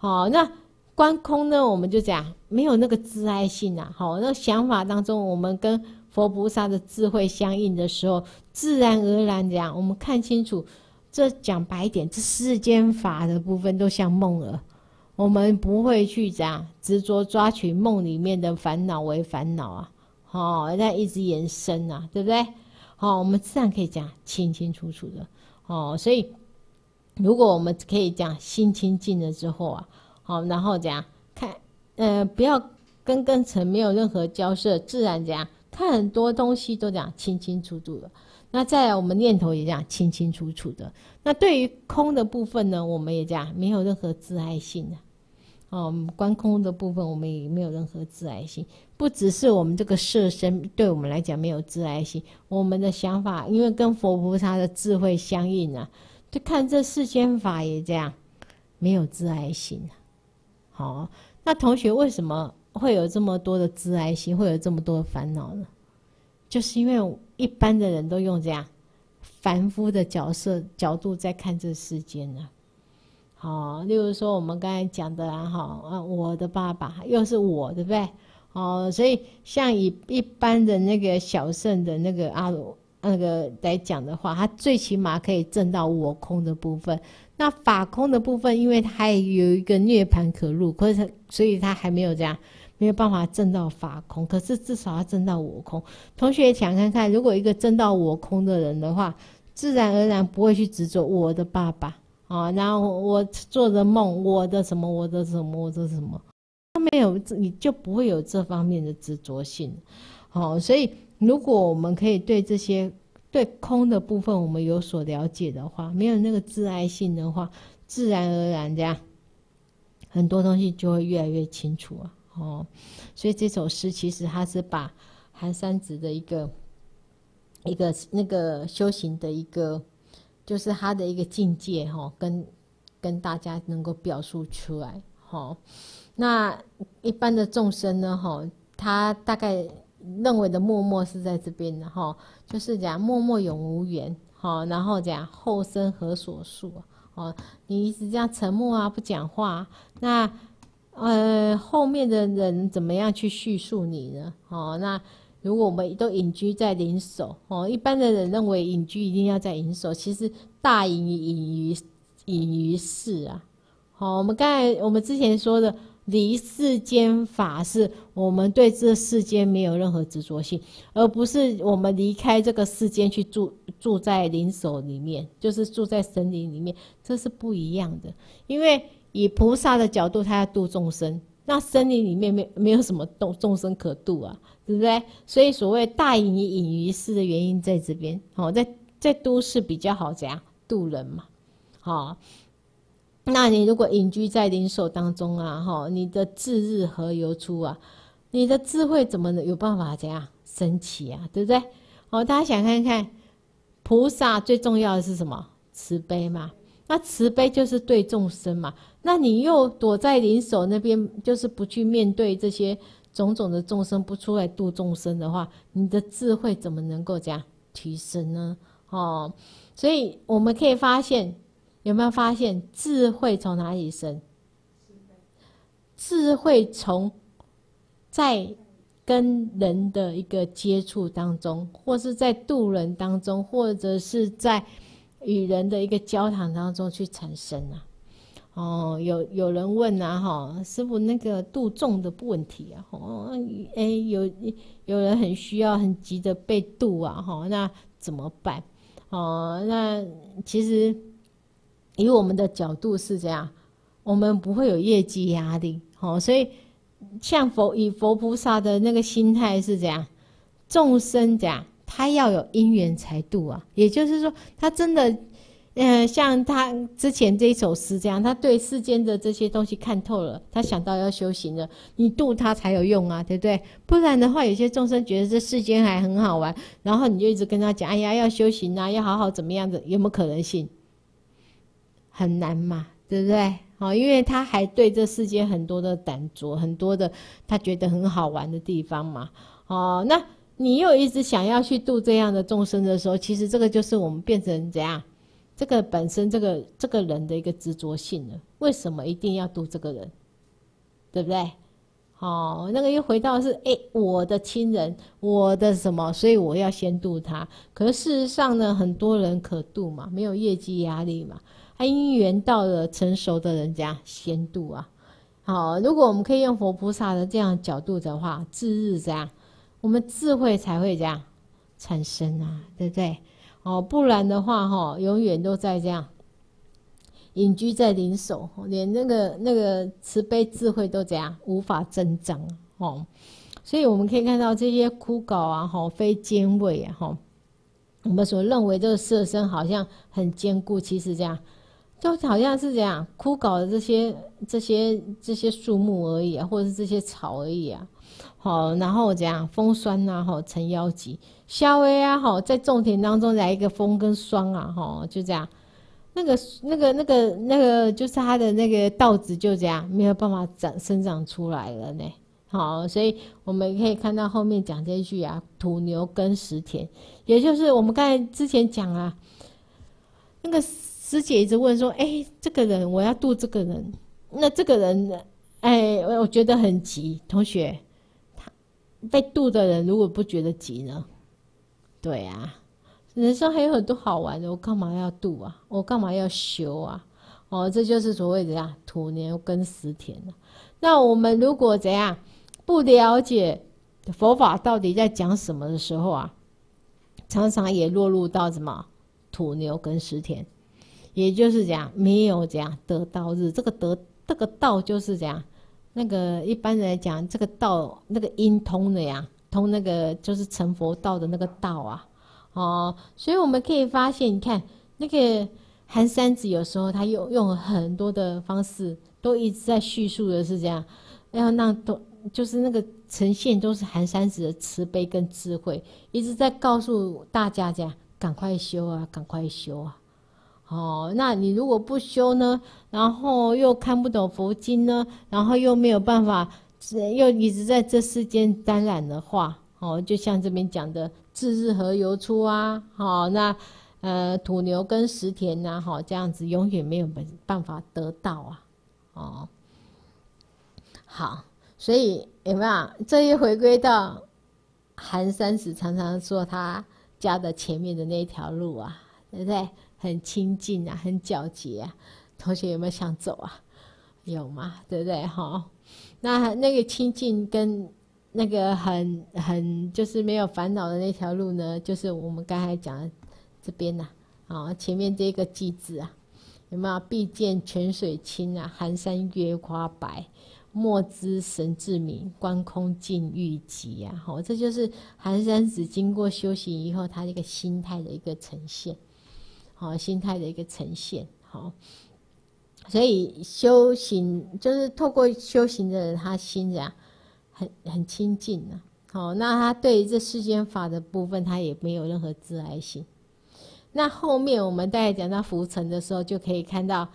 好，那观空呢？我们就讲没有那个自爱性啊。好，那想法当中，我们跟佛菩萨的智慧相应的时候，自然而然这样，我们看清楚。这讲白一点，这世间法的部分都像梦了。我们不会去这样执着抓取梦里面的烦恼为烦恼啊，好，那一直延伸啊，对不对？好，我们自然可以讲清清楚楚的，哦，所以如果我们可以讲心清净了之后啊，好，然后这样看，呃，不要跟跟尘没有任何交涉，自然这样看很多东西都讲清清楚楚的。那再来，我们念头也这样清清楚楚的。那对于空的部分呢，我们也这样没有任何自爱性的。哦，观空的部分，我们也没有任何自爱心。不只是我们这个色身，对我们来讲没有自爱心。我们的想法，因为跟佛菩萨的智慧相应啊，就看这世间法也这样，没有自爱心啊。好，那同学为什么会有这么多的自爱心，会有这么多的烦恼呢？就是因为一般的人都用这样凡夫的角色角度在看这世间呢。好，例如说我们刚才讲的啊，哈，啊，我的爸爸又是我，对不对？哦，所以像以一般的那个小圣的那个阿罗那个来讲的话，他最起码可以挣到我空的部分。那法空的部分，因为他有一个涅盘可入，可是所以他还没有这样，没有办法挣到法空。可是至少要挣到我空。同学想看看，如果一个挣到我空的人的话，自然而然不会去执着我的爸爸。啊，然后我做的梦，我的什么，我的什么，我的什么，他没有，你就不会有这方面的执着性。好，所以如果我们可以对这些对空的部分我们有所了解的话，没有那个自爱性的话，自然而然这样，很多东西就会越来越清楚啊。哦，所以这首诗其实它是把寒山子的一个一个那个修行的一个。就是他的一个境界哈，跟跟大家能够表述出来哈。那一般的众生呢哈，他大概认为的默默是在这边的哈，就是讲默默永无缘哈，然后讲后生何所述哦，你一直这样沉默啊不讲话，那呃后面的人怎么样去叙述你呢？哦，那。如果我们都隐居在林守哦，一般的人认为隐居一定要在隐守，其实大隐隐于隐于世啊。好，我们刚才我们之前说的离世间法，是我们对这世间没有任何执着性，而不是我们离开这个世间去住住在林守里面，就是住在森林里面，这是不一样的。因为以菩萨的角度，他要度众生，那森林里面没没有什么动众生可度啊。对不对？所以所谓大隐于隐于市的原因在这边。好，在在都市比较好，怎样渡人嘛？好，那你如果隐居在灵手当中啊，哈，你的智日何由出啊？你的智慧怎么有办法怎样升起啊？对不对？好，大家想看看，菩萨最重要的是什么？慈悲嘛。那慈悲就是对众生嘛。那你又躲在灵手那边，就是不去面对这些种种的众生，不出来度众生的话，你的智慧怎么能够这样提升呢？哦，所以我们可以发现，有没有发现智慧从哪里生？智慧从在跟人的一个接触当中，或是在度人当中，或者是在与人的一个交谈当中去产生啊。哦，有有人问啊，哈，师傅那个度众的问题啊，哦，哎，有有人很需要、很急的被度啊，哈，那怎么办？哦，那其实以我们的角度是这样，我们不会有业绩压力，哦，所以像佛以佛菩萨的那个心态是这样，众生这样，他要有因缘才度啊，也就是说，他真的。嗯，像他之前这一首诗这样，他对世间的这些东西看透了，他想到要修行了，你度他才有用啊，对不对？不然的话，有些众生觉得这世间还很好玩，然后你就一直跟他讲，哎呀，要修行啊，要好好怎么样的，有没有可能性？很难嘛，对不对？哦，因为他还对这世间很多的胆着，很多的他觉得很好玩的地方嘛。哦，那你又一直想要去度这样的众生的时候，其实这个就是我们变成怎样？这个本身，这个这个人的一个执着性了，为什么一定要度这个人？对不对？哦，那个又回到是，哎，我的亲人，我的什么，所以我要先度他。可是事实上呢，很多人可度嘛，没有业绩压力嘛，他因缘到了成熟的人家先度啊。好，如果我们可以用佛菩萨的这样角度的话，智日这样，我们智慧才会这样产生啊，对不对？哦，不然的话，哈，永远都在这样隐居在灵手，连那个那个慈悲智慧都这样无法增长哦。所以我们可以看到这些枯槁啊，哈，非坚味啊，哈，我们所认为这个色身好像很坚固，其实这样就好像是这样枯槁的这些这些这些树木而已啊，或者是这些草而已啊。好，然后这样风霜呐，哈，成妖疾。稍微啊，哈，在种田当中来一个风跟霜啊，哈，就这样，那个、那个、那个、那个，就是它的那个稻子就这样没有办法长生长出来了呢。好，所以我们可以看到后面讲这一句啊，土牛耕食田，也就是我们刚才之前讲啊，那个师姐一直问说，哎，这个人我要渡这个人，那这个人，哎，我觉得很急，同学。他被渡的人如果不觉得急呢？对啊，人生还有很多好玩的，我干嘛要渡啊？我干嘛要修啊？哦，这就是所谓的呀，土牛跟食田那我们如果怎样不了解佛法到底在讲什么的时候啊，常常也落入到什么土牛跟食田，也就是讲没有讲得道日。这个得这个道就是这样。那个一般来讲，这个道那个音通的呀，通那个就是成佛道的那个道啊，哦，所以我们可以发现，你看那个寒山子有时候他用用很多的方式，都一直在叙述的是这样，要让都就是那个呈现都是寒山子的慈悲跟智慧，一直在告诉大家这样，赶快修啊，赶快修啊。哦，那你如果不修呢，然后又看不懂佛经呢，然后又没有办法，又一直在这世间沾染的话，哦，就像这边讲的“自日何由出”啊，好，那呃土牛跟石田呐，哈，这样子永远没有办法得到啊，哦，好，所以有没有这一回归到寒山子常常说他家的前面的那条路啊，对不对？很亲近啊，很皎洁啊，同学有没有想走啊？有吗？对不对？哈，那那个亲近跟那个很很就是没有烦恼的那条路呢，就是我们刚才讲的这边呐，啊，前面这个句子啊，有没有？必见泉水清啊，寒山月花白，莫知神志明，观空境欲极啊！好，这就是寒山子经过修行以后，他这个心态的一个呈现。好，心态的一个呈现。好，所以修行就是透过修行的人，他心啊很很亲近呢。好，那他对于这世间法的部分，他也没有任何自爱心。那后面我们大概讲到浮尘的时候，就可以看到，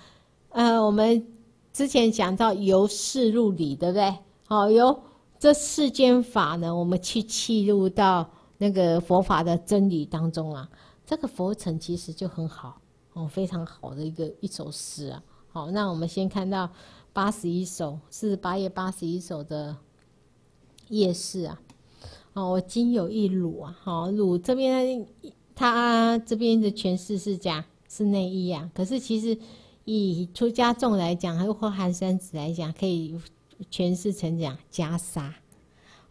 呃，我们之前讲到由事入理，对不对？好，由这世间法呢，我们去契入到那个佛法的真理当中啊。这个佛尘其实就很好哦，非常好的一个一首诗啊。好，那我们先看到八十一首，四十八页八十一首的夜市啊。哦，我今有一乳啊，好乳这边。他这边的诠释是讲是内衣啊，可是其实以出家众来讲，还有或寒山子来讲，可以诠释成讲袈裟。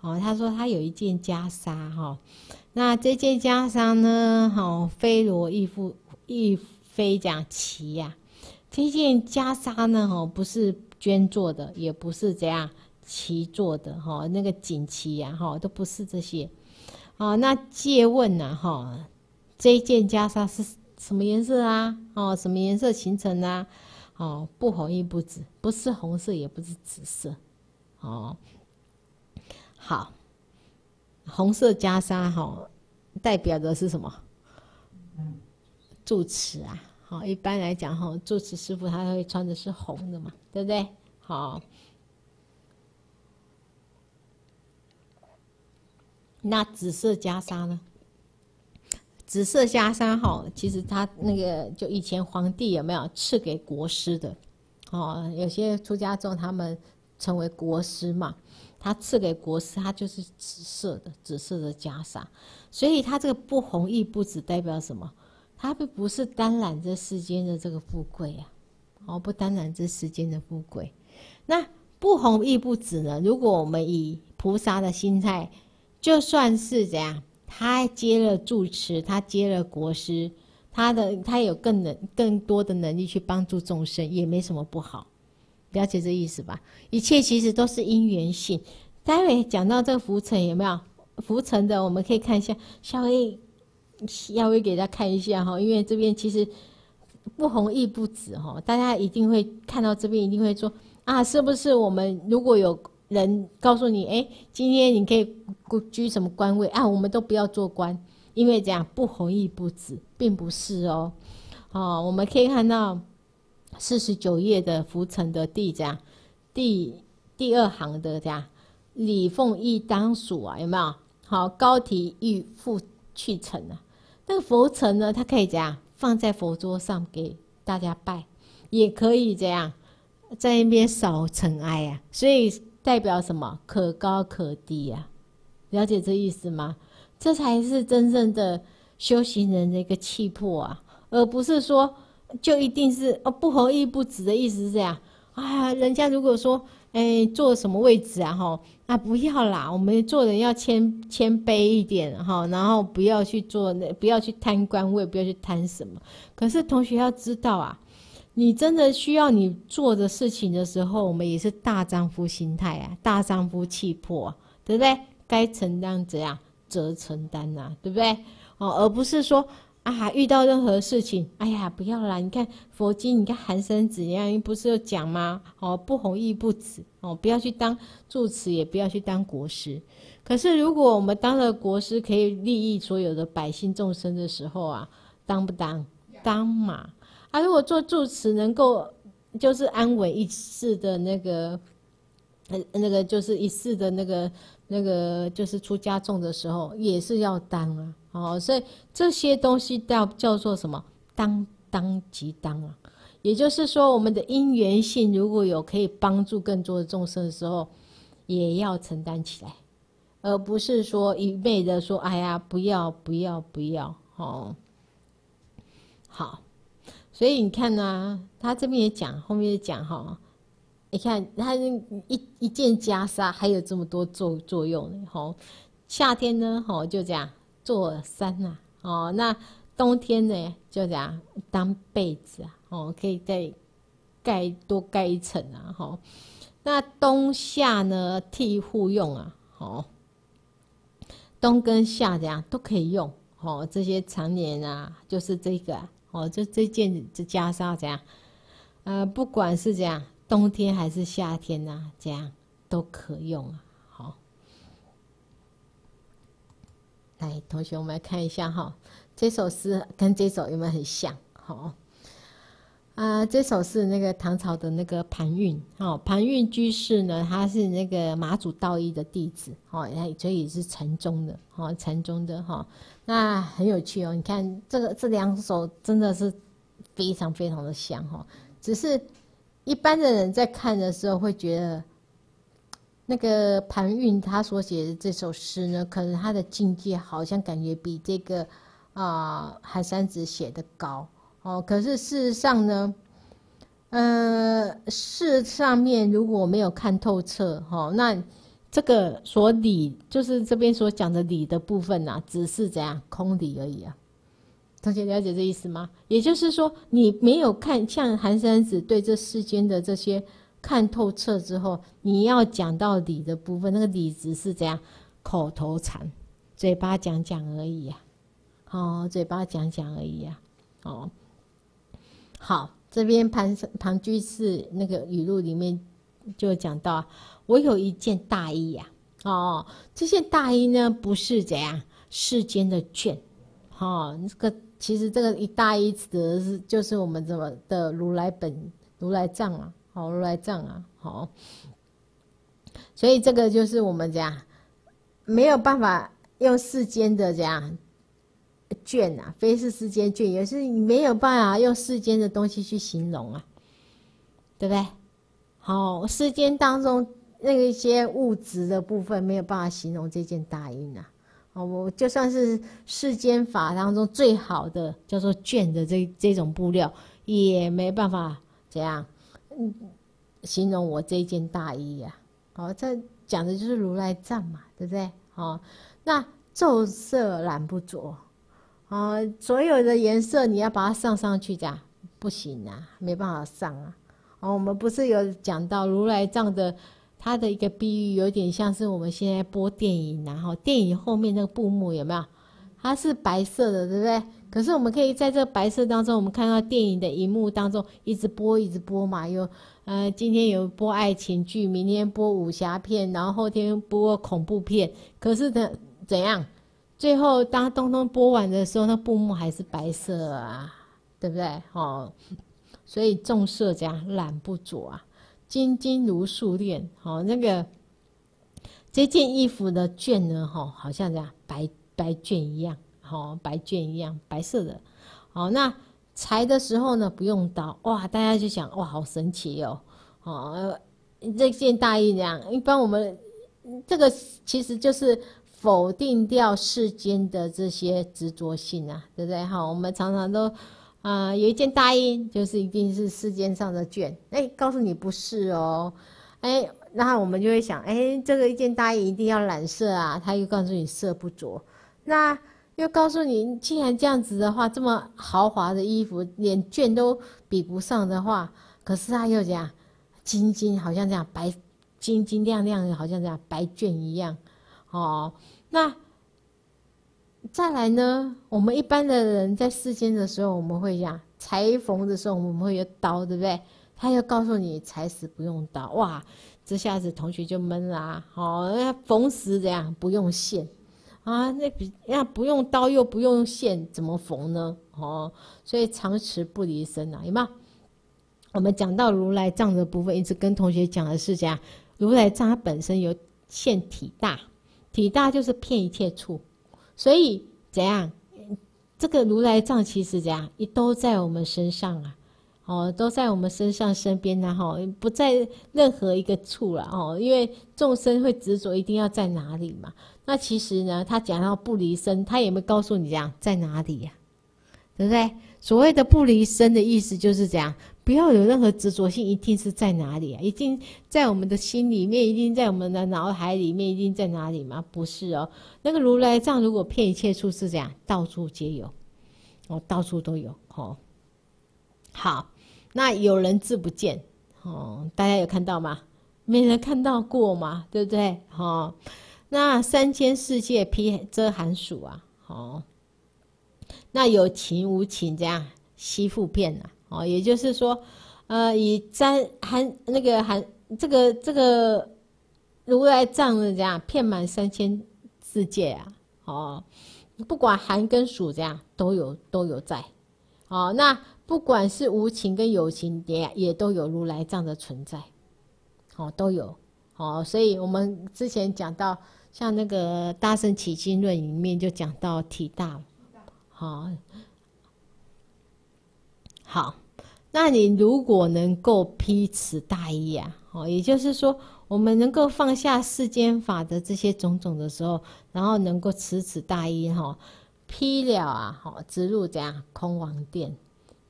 哦，他说他有一件袈裟哈，那这件袈裟呢，哈，非罗亦复亦非讲旗呀。这件袈裟呢，哈，不是绢做的，也不是怎样旗做的，哈，那个锦旗呀，哈，都不是这些。哦，那借问呢，哈。这件袈裟是什么颜色啊？哦，什么颜色形成啊？哦，不红亦不紫，不是红色，也不是紫色。哦，好，红色袈裟哈，代表的是什么？住持啊。好，一般来讲哈，住持师傅他会穿的是红的嘛，对不对？好，那紫色袈裟呢？紫色袈裟哈，其实他那个就以前皇帝有没有赐给国师的？哦，有些出家众他们成为国师嘛，他赐给国师，他就是紫色的，紫色的袈裟。所以他这个不红亦不紫代表什么？他并不是单揽这世间的这个富贵呀，哦，不单揽这世间的富贵。那不红亦不紫呢？如果我们以菩萨的心态，就算是怎样？他接了住持，他接了国师，他的他有更能更多的能力去帮助众生，也没什么不好，了解这意思吧？一切其实都是因缘性。待会讲到这个浮尘有没有浮尘的，我们可以看一下，稍微 (laughs) 稍微给大家看一下哈，因为这边其实不红亦不紫哈，大家一定会看到这边一定会说啊，是不是我们如果有。人告诉你，哎，今天你可以居什么官位啊？我们都不要做官，因为这样不弘毅不止，并不是哦。哦，我们可以看到四十九页的浮尘的第这样第第二行的这样李凤义当属啊，有没有？好，高提欲复去尘啊。那个佛尘呢，它可以这样放在佛桌上给大家拜，也可以这样在那边扫尘埃呀。所以。代表什么？可高可低呀，了解这意思吗？这才是真正的修行人的一个气魄啊，而不是说就一定是哦不合意不止的意思是这样。啊，人家如果说哎坐什么位置啊哈，啊不要啦，我们做人要谦谦卑一点哈，然后不要去做那不要去贪官位，不要去贪什么。可是同学要知道啊。你真的需要你做的事情的时候，我们也是大丈夫心态啊，大丈夫气魄，对不对？该承担怎样则承担呐，对不对？哦，而不是说啊，遇到任何事情，哎呀，不要啦！你看佛经，你看寒生子一样，不是有讲吗？哦，不弘毅不止哦，不要去当住持，也不要去当国师。可是如果我们当了国师，可以利益所有的百姓众生的时候啊，当不当？当嘛。啊如果做住持，能够就是安稳一世的那个，呃，那个就是一世的那个那个，就是出家众的时候，也是要当啊，哦，所以这些东西叫叫做什么？当当即当啊，也就是说，我们的因缘性如果有可以帮助更多的众生的时候，也要承担起来，而不是说一昧的说，哎呀，不要不要不要，哦，好。所以你看呢，他这边也讲，后面也讲哈。你看它一一件袈裟，还有这么多作作用呢。吼，夏天呢，吼就这样做衫呐。哦，那冬天呢，就这样当被子啊。哦，可以再盖多盖一层啊。吼，那冬夏呢，替护用啊。好，冬跟夏这样都可以用。哦，这些常年啊，就是这个。哦，这这件这袈裟怎样？呃，不管是怎样，冬天还是夏天呐，这样都可用啊。好，来，同学，我们来看一下哈，这首诗跟这首有没有很像？好，啊，这首是那个唐朝的那个盘运，哦，盘运居士呢，他是那个马祖道一的弟子，哦，所以是禅宗的，哦，禅宗的哈，那很有趣哦。你看这个这两首真的是非常非常的像哈，只是一般的人在看的时候会觉得，那个盘运他所写的这首诗呢，可能他的境界好像感觉比这个啊韩山子写的高。哦，可是事实上呢，呃，事上面如果没有看透彻，哈，那这个所理就是这边所讲的理的部分呐，只是怎样空理而已啊。同学了解这意思吗？也就是说，你没有看像寒山子对这世间的这些看透彻之后，你要讲到理的部分，那个理只是怎样口头禅，嘴巴讲讲而已呀。哦，嘴巴讲讲而已呀。哦。好，这边庞庞居士那个语录里面就讲到，我有一件大衣呀，哦，这件大衣呢不是怎样世间的卷，哦，这个其实这个一大一指的是就是我们怎么的如来本如来藏啊，好如来藏啊，好，所以这个就是我们讲没有办法用世间的这样。卷啊，非是世间卷，也是没有办法用世间的东西去形容啊，对不对？好，世间当中那一些物质的部分没有办法形容这件大衣啊。哦，我就算是世间法当中最好的叫做绢的这这种布料，也没办法怎样嗯形容我这件大衣呀。哦，这讲的就是如来藏嘛，对不对？好，那昼色染不着。啊，所有的颜色你要把它上上去，这样不行啊，没办法上啊。哦，我们不是有讲到如来藏的，它的一个比喻，有点像是我们现在播电影，然后电影后面那个布幕有没有？它是白色的，对不对？可是我们可以在这白色当中，我们看到电影的荧幕当中一直播，一直播嘛。有，呃，今天有播爱情剧，明天播武侠片，然后后天播恐怖片。可是的怎样？最后，当东东播完的时候，那布幕还是白色啊，对不对？哦，所以重色这样染不着啊，金金如素练。哦，那个这件衣服的绢呢，哈，好像这样白白绢一样，好白绢一样，白色的。好，那裁的时候呢，不用刀，哇，大家就想，哇，好神奇哦，哦，这件大衣这样，一般我们这个其实就是。否定掉世间的这些执着性啊，对不对？哈，我们常常都啊，有一件大衣，就是一定是世间上的卷，哎，告诉你不是哦，哎，那我们就会想，哎，这个一件大衣一定要染色啊，他又告诉你色不着，那又告诉你，既然这样子的话，这么豪华的衣服，连卷都比不上的话，可是他又这样，晶晶好像这样白，晶晶亮亮，好像这样白卷一样，哦。那再来呢？我们一般的人在世间的时候，我们会讲裁缝的时候，我们会有刀，对不对？他要告诉你裁死不用刀，哇！这下子同学就闷啦。好，缝死怎样不用线啊？那比那不用刀又不用线，怎么缝呢？哦，所以长持不离身啊，有没有？我们讲到如来藏的部分，一直跟同学讲的是讲如来藏它本身有线体大。体大就是骗一切处，所以怎样？这个如来藏其实怎样？也都在我们身上啊，哦，都在我们身上身边呢，哈，不在任何一个处了，哦，因为众生会执着一定要在哪里嘛。那其实呢，他讲到不离身，他也没告诉你这样在哪里呀，对不对？所谓的不离身的意思就是这样。不要有任何执着性，一定是在哪里啊？一定在我们的心里面，一定在我们的脑海里面，一定在哪里吗？不是哦。那个如来藏如果骗一切处是这样，到处皆有，哦，到处都有。哦，好，那有人自不见，哦，大家有看到吗？没人看到过嘛，对不对？哦，那三千世界披遮寒暑啊，哦，那有情无情这样吸附片啊。哦，也就是说，呃，以占寒那个寒这个这个如来藏的这样遍满三千世界啊，哦，不管寒跟暑这样都有都有在。哦，那不管是无情跟有情，也也都有如来藏的存在。哦，都有。哦，所以我们之前讲到，像那个《大圣起经论》里面就讲到体大。好，好，那你如果能够披此大衣啊，哦，也就是说，我们能够放下世间法的这些种种的时候，然后能够持此大衣哈。披了啊，好，植入这样空王殿。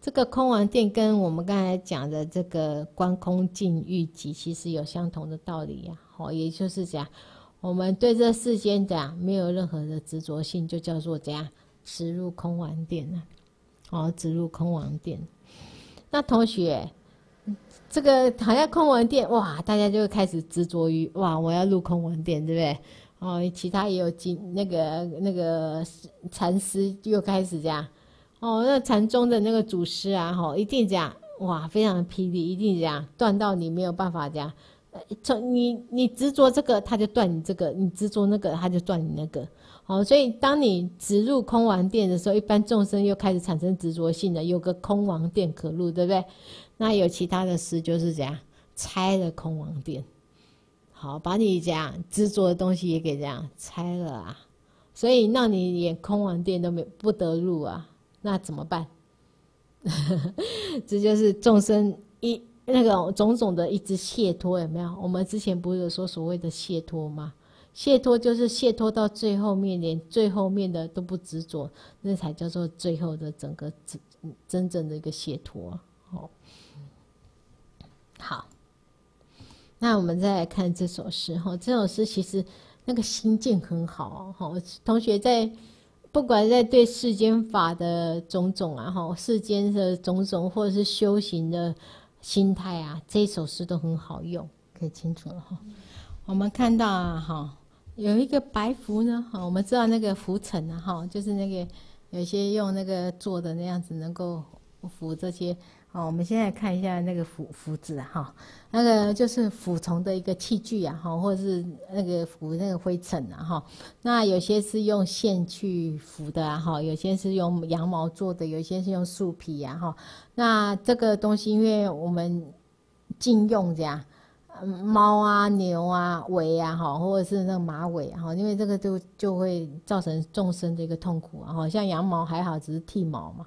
这个空王殿跟我们刚才讲的这个观空境遇集，其实有相同的道理呀。好，也就是讲，我们对这世间这样没有任何的执着性，就叫做这样植入空王殿呢。哦，植入空王殿。那同学，这个好像空文殿哇，大家就开始执着于哇，我要入空文殿，对不对？哦，其他也有经那个那个禅师又开始这样，哦，那禅宗的那个祖师啊，哈，一定这样，哇，非常的霹雳，一定这样断到你没有办法这样，从你你执着这个，他就断你这个；你执着那个，他就断你那个。好，所以当你植入空王殿的时候，一般众生又开始产生执着性的，有个空王殿可入，对不对？那有其他的师就是这样拆了空王殿。好，把你这样执着的东西也给这样拆了啊，所以让你连空王殿都没不得入啊，那怎么办？(laughs) 这就是众生一那个种种的一直解脱，有没有？我们之前不是有说所谓的解脱吗？解脱就是解脱到最后面，连最后面的都不执着，那才叫做最后的整个真真正的一个解脱。好，好。那我们再来看这首诗哈，这首诗其实那个心境很好哈。同学在不管在对世间法的种种啊哈，世间的种种或者是修行的心态啊，这首诗都很好用，可以清楚了哈。我们看到啊哈，有一个白符呢哈，我们知道那个浮尘啊哈，就是那个有些用那个做的那样子能够浮这些。好，我们现在看一下那个符符子哈，那个就是腐虫的一个器具啊，哈，或者是那个腐那个灰尘啊，哈。那有些是用线去腐的啊，哈，有些是用羊毛做的，有些是用树皮呀，哈。那这个东西，因为我们禁用这样，猫啊、牛啊尾啊，哈，或者是那个马尾哈，因为这个就就会造成众生的一个痛苦啊，哈。像羊毛还好，只是剃毛嘛。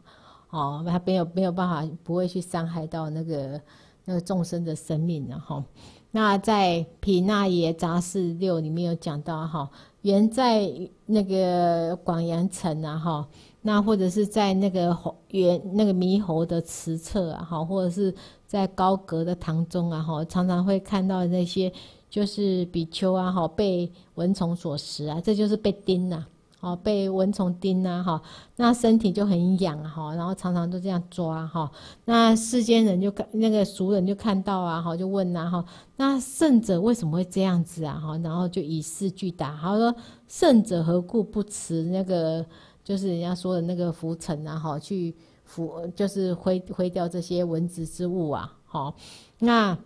哦，它没有没有办法，不会去伤害到那个那个众生的生命的哈。那在《毗那耶杂事六》里面有讲到哈，原在那个广阳城啊哈，那或者是在那个猴原那个猕猴的池侧啊哈，或者是在高阁的堂中啊哈，常常会看到那些就是比丘啊哈被蚊虫所食啊，这就是被叮呐。哦，被蚊虫叮啊，哈，那身体就很痒哈，然后常常都这样抓哈，那世间人就看那个俗人就看到啊，哈，就问呐，哈，那圣者为什么会这样子啊，哈，然后就以示具答，他说圣者何故不持那个，就是人家说的那个浮尘啊，哈，去佛就是挥挥掉这些蚊子之物啊，好，那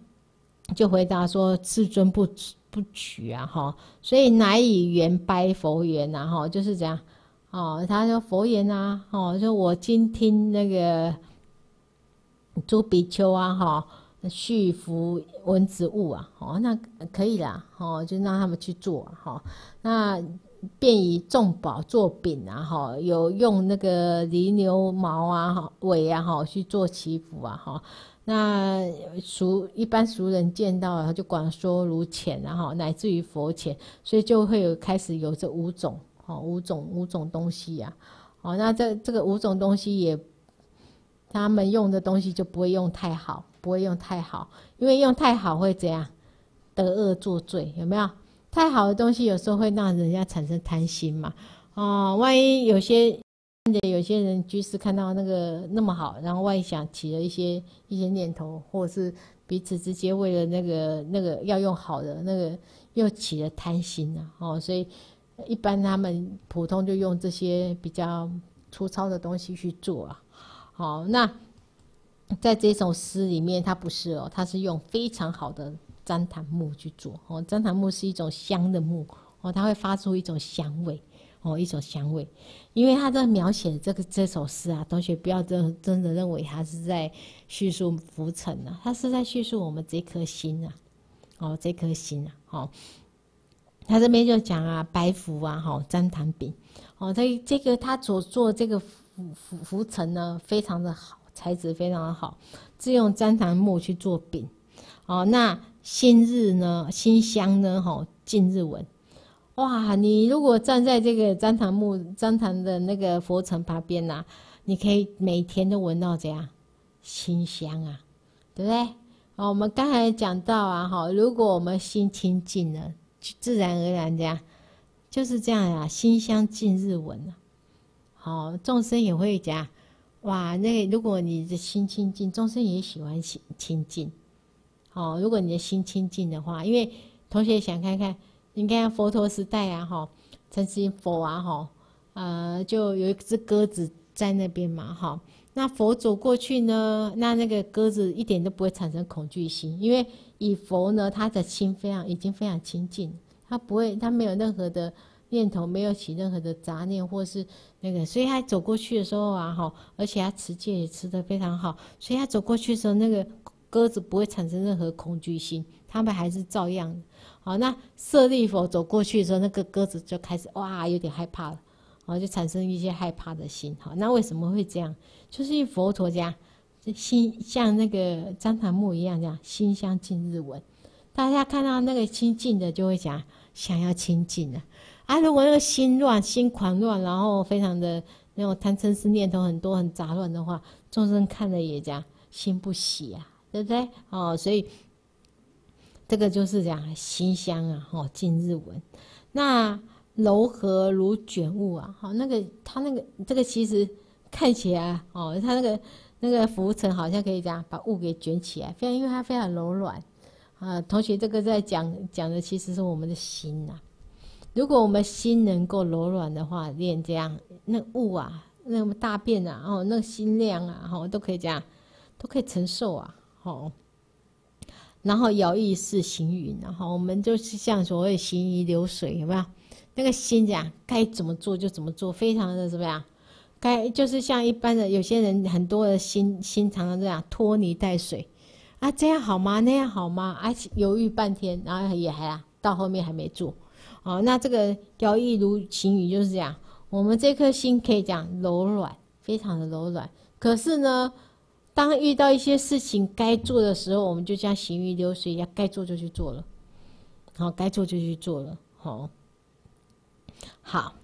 就回答说至尊不不取啊，哈，所以乃以缘拜佛缘啊，哈，就是这样，哦，他说佛缘啊，哦，就我今听那个诸比丘啊，哈，续服文子物啊，哦，那可以啦，哦，就让他们去做，哈，那便以众宝做饼啊，哈，有用那个犁牛毛啊，哈，尾啊，哈，去做祈福啊，哈。那俗一般俗人见到他就广说如浅，然后乃至于佛浅，所以就会有开始有这五种，哦，五种五种东西呀，哦，那这这个五种东西也，他们用的东西就不会用太好，不会用太好，因为用太好会怎样得恶作罪，有没有？太好的东西有时候会让人家产生贪心嘛，哦，万一有些。有些人居士看到那个那么好，然后万一想起了一些一些念头，或者是彼此之间为了那个那个要用好的那个，又起了贪心了哦，所以一般他们普通就用这些比较粗糙的东西去做啊。好，那在这首诗里面，它不是哦，它是用非常好的旃檀木去做哦。旃檀木是一种香的木哦，它会发出一种香味。哦，一种香味。因为他在描写这个这首诗啊，同学不要真真的认为他是在叙述浮尘啊，他是在叙述我们这颗心啊，哦，这颗心啊，哦，他这边就讲啊，白浮啊，哈，粘糖饼，哦，这这个他所做这个浮浮浮尘呢，非常的好，材质非常的好，是用粘糖木去做饼，哦，那新日呢，新香呢，哈，近日闻。哇，你如果站在这个旃檀木旃檀的那个佛尘旁边呐，你可以每天都闻到这样心香啊，对不对？哦，我们刚才讲到啊，哈，如果我们心清净了，自然而然这样就是这样呀，心香近日闻啊。好，众生也会讲，哇，那如果你的心清净，众生也喜欢清清净。好，如果你的心清净的话，因为同学想看看。你看佛陀时代啊，哈，曾经佛啊，哈，呃，就有一只鸽子在那边嘛，哈。那佛走过去呢，那那个鸽子一点都不会产生恐惧心，因为以佛呢，他的心非常已经非常清净，他不会，他没有任何的念头，没有起任何的杂念或是那个，所以他走过去的时候啊，哈，而且他持戒也持得非常好，所以他走过去的时候，那个鸽子不会产生任何恐惧心，他们还是照样。好，那舍利佛走过去的时候，那个鸽子就开始哇，有点害怕了，然后就产生一些害怕的心。好，那为什么会这样？就是因为佛陀家心像那个旃檀木一样，这样心相近日闻。大家看到那个清净的，就会讲想要清净了。啊，如果那个心乱、心狂乱，然后非常的那种贪嗔痴念头很多、很杂乱的话，众生看了也讲心不喜啊，对不对？哦，所以。这个就是讲心香啊，哦，近日闻，那柔和如卷雾啊，好，那个它那个这个其实看起来哦，它那个那个浮尘好像可以讲把雾给卷起来，非常因为它非常柔软啊。同学，这个在讲讲的其实是我们的心呐。如果我们心能够柔软的话，练这样那雾啊，那么大便啊，哦，那个心量啊，哦，都可以这样，都可以承受啊，好。然后摇曳是行云，然后我们就是像所谓行云流水，有没有？那个心这样，该怎么做就怎么做，非常的怎么样？该就是像一般的有些人，很多的心心常常这样拖泥带水啊，这样好吗？那样好吗？啊，犹豫半天，然后也还啊，到后面还没做。哦，那这个摇曳如行云就是这样，我们这颗心可以讲柔软，非常的柔软，可是呢？当遇到一些事情该做的时候，我们就像行云流水一样，该做就去做了。好，该做就去做了。好，好，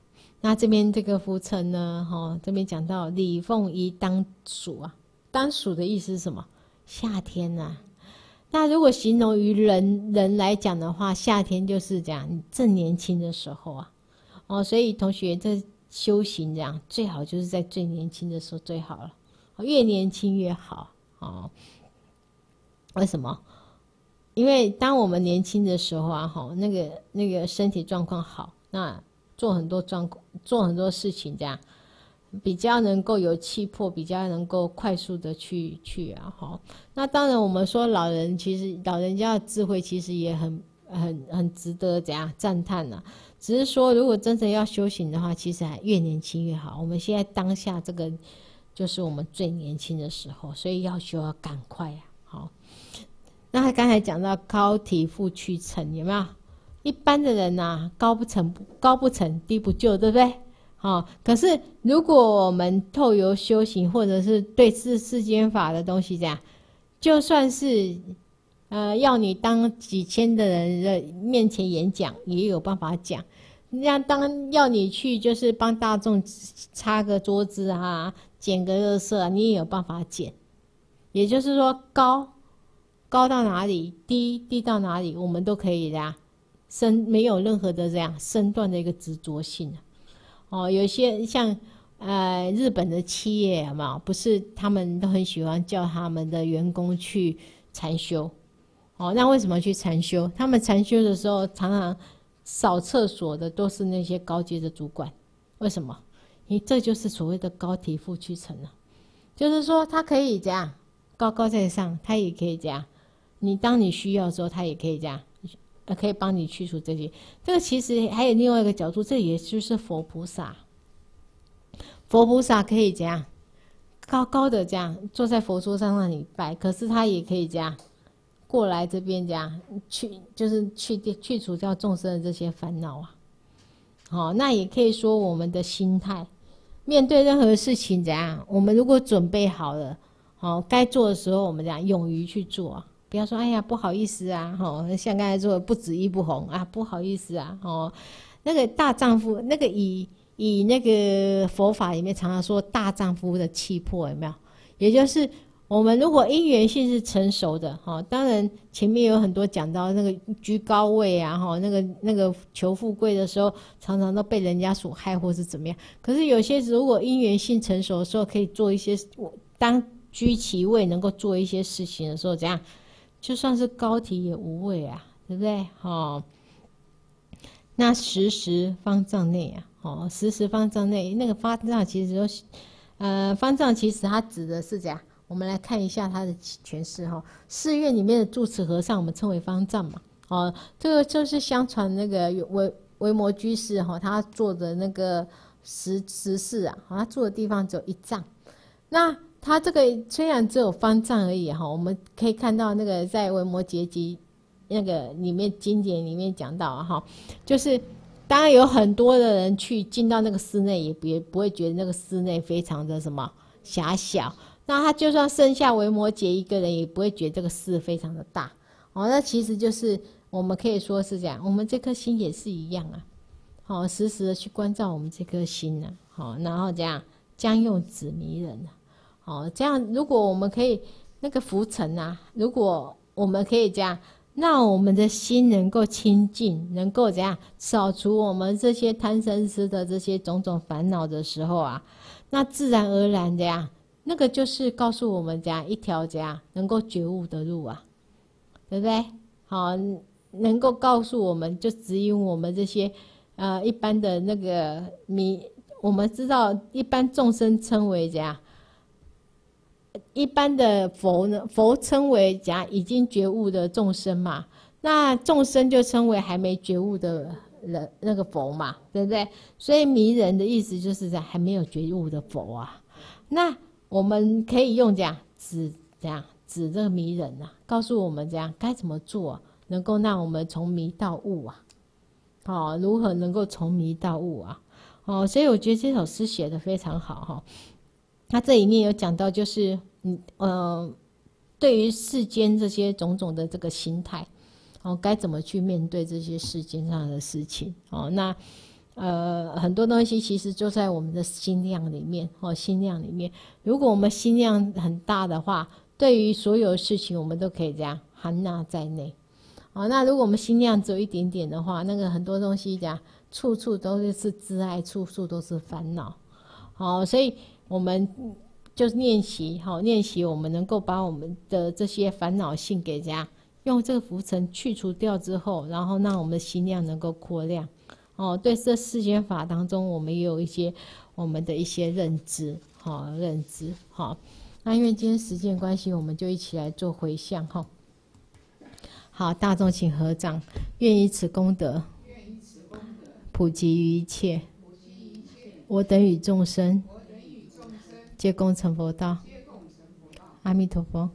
那这边这个浮尘呢？哈，这边讲到李凤仪当暑啊，当暑的意思是什么？夏天呐。那如果形容于人人来讲的话，夏天就是这样，正年轻的时候啊。哦，所以同学这修行这样，最好就是在最年轻的时候最好了。越年轻越好哦。为什么？因为当我们年轻的时候啊，哈，那个那个身体状况好，那做很多状况做很多事情，这样比较能够有气魄，比较能够快速的去去啊，哈。那当然，我们说老人其实老人家的智慧其实也很很很值得怎样赞叹呢？只是说，如果真正要修行的话，其实还越年轻越好。我们现在当下这个。就是我们最年轻的时候，所以要修要赶快呀。好，那他刚才讲到高体负屈沉，有没有？一般的人呐，高不成高不成低不就，对不对？好，可是如果我们透由修行，或者是对世世间法的东西这样，就算是呃要你当几千的人的面前演讲，也有办法讲。那当要你去就是帮大众擦个桌子啊。捡个热色，你也有办法捡。也就是说，高高到哪里，低低到哪里，我们都可以的。身没有任何的这样身段的一个执着性啊哦，有些像呃日本的企业，嘛？不是他们都很喜欢叫他们的员工去禅修。哦，那为什么去禅修？他们禅修的时候，常常扫厕所的都是那些高阶的主管。为什么？你这就是所谓的高提负屈沉了，就是说他可以这样高高在上，他也可以这样。你当你需要的时候，他也可以这样呃可以帮你去除这些。这个其实还有另外一个角度，这也就是佛菩萨。佛菩萨可以这样高高的这样坐在佛桌上让你拜，可是他也可以这样过来这边这样去，就是去掉去除掉众生的这些烦恼啊。好，那也可以说我们的心态，面对任何事情怎样，我们如果准备好了，好该做的时候，我们怎样勇于去做，不要说哎呀不好意思啊，吼，像刚才说不止一不红啊，不好意思啊，哦，那个大丈夫那个以。以那个佛法里面常常说大丈夫的气魄有没有？也就是我们如果因缘性是成熟的哈，当然前面有很多讲到那个居高位啊哈，那个那个求富贵的时候，常常都被人家所害或是怎么样。可是有些如果因缘性成熟的时候，可以做一些我当居其位能够做一些事情的时候，怎样？就算是高体也无畏啊，对不对？哈，那时时方丈内啊。哦，时时方丈内那个方丈其实都，呃，方丈其实它指的是这样。我们来看一下它的诠释哈。寺院里面的住持和尚，我们称为方丈嘛。哦，这个就是相传那个维维摩居士哈，他做的那个十十事啊，他住的地方只有一丈。那他这个虽然只有方丈而已哈，我们可以看到那个在维摩诘集那个里面经典里面讲到哈，就是。当然有很多的人去进到那个室内，也别不会觉得那个室内非常的什么狭小。那他就算剩下维摩诘一个人，也不会觉得这个事非常的大。哦，那其实就是我们可以说是这样，我们这颗心也是一样啊。好，时时的去关照我们这颗心呢。好，然后这样将用子迷人啊。好，这样如果我们可以那个浮尘啊，如果我们可以这样。让我们的心能够清净，能够怎样扫除我们这些贪嗔痴的这些种种烦恼的时候啊，那自然而然的呀，那个就是告诉我们这样一条这样能够觉悟的路啊，对不对？好，能够告诉我们就指引我们这些呃一般的那个迷，我们知道一般众生称为怎样？一般的佛呢，佛称为讲已经觉悟的众生嘛，那众生就称为还没觉悟的人，那个佛嘛，对不对？所以迷人的意思就是在还没有觉悟的佛啊。那我们可以用这样指这样指这个迷人啊，告诉我们这样该怎么做，能够让我们从迷到悟啊。哦，如何能够从迷到悟啊？哦，所以我觉得这首诗写的非常好哈。他这里面有讲到，就是嗯呃，对于世间这些种种的这个心态，哦，该怎么去面对这些世间上的事情？哦，那呃很多东西其实就在我们的心量里面，哦，心量里面，如果我们心量很大的话，对于所有事情我们都可以这样含纳在内。哦，那如果我们心量只有一点点的话，那个很多东西讲处处都是自爱，处处都是烦恼。好，所以。我们就是练习，好练习，我们能够把我们的这些烦恼性给这样用这个浮尘去除掉之后，然后让我们的心量能够扩亮。哦，对这世间法当中，我们也有一些我们的一些认知，好认知，好。那因为今天时间关系，我们就一起来做回向，哈。好，大众请合掌，愿以此功德，愿以此功德普及于一切，我等与众生。皆共成佛道，阿弥陀佛。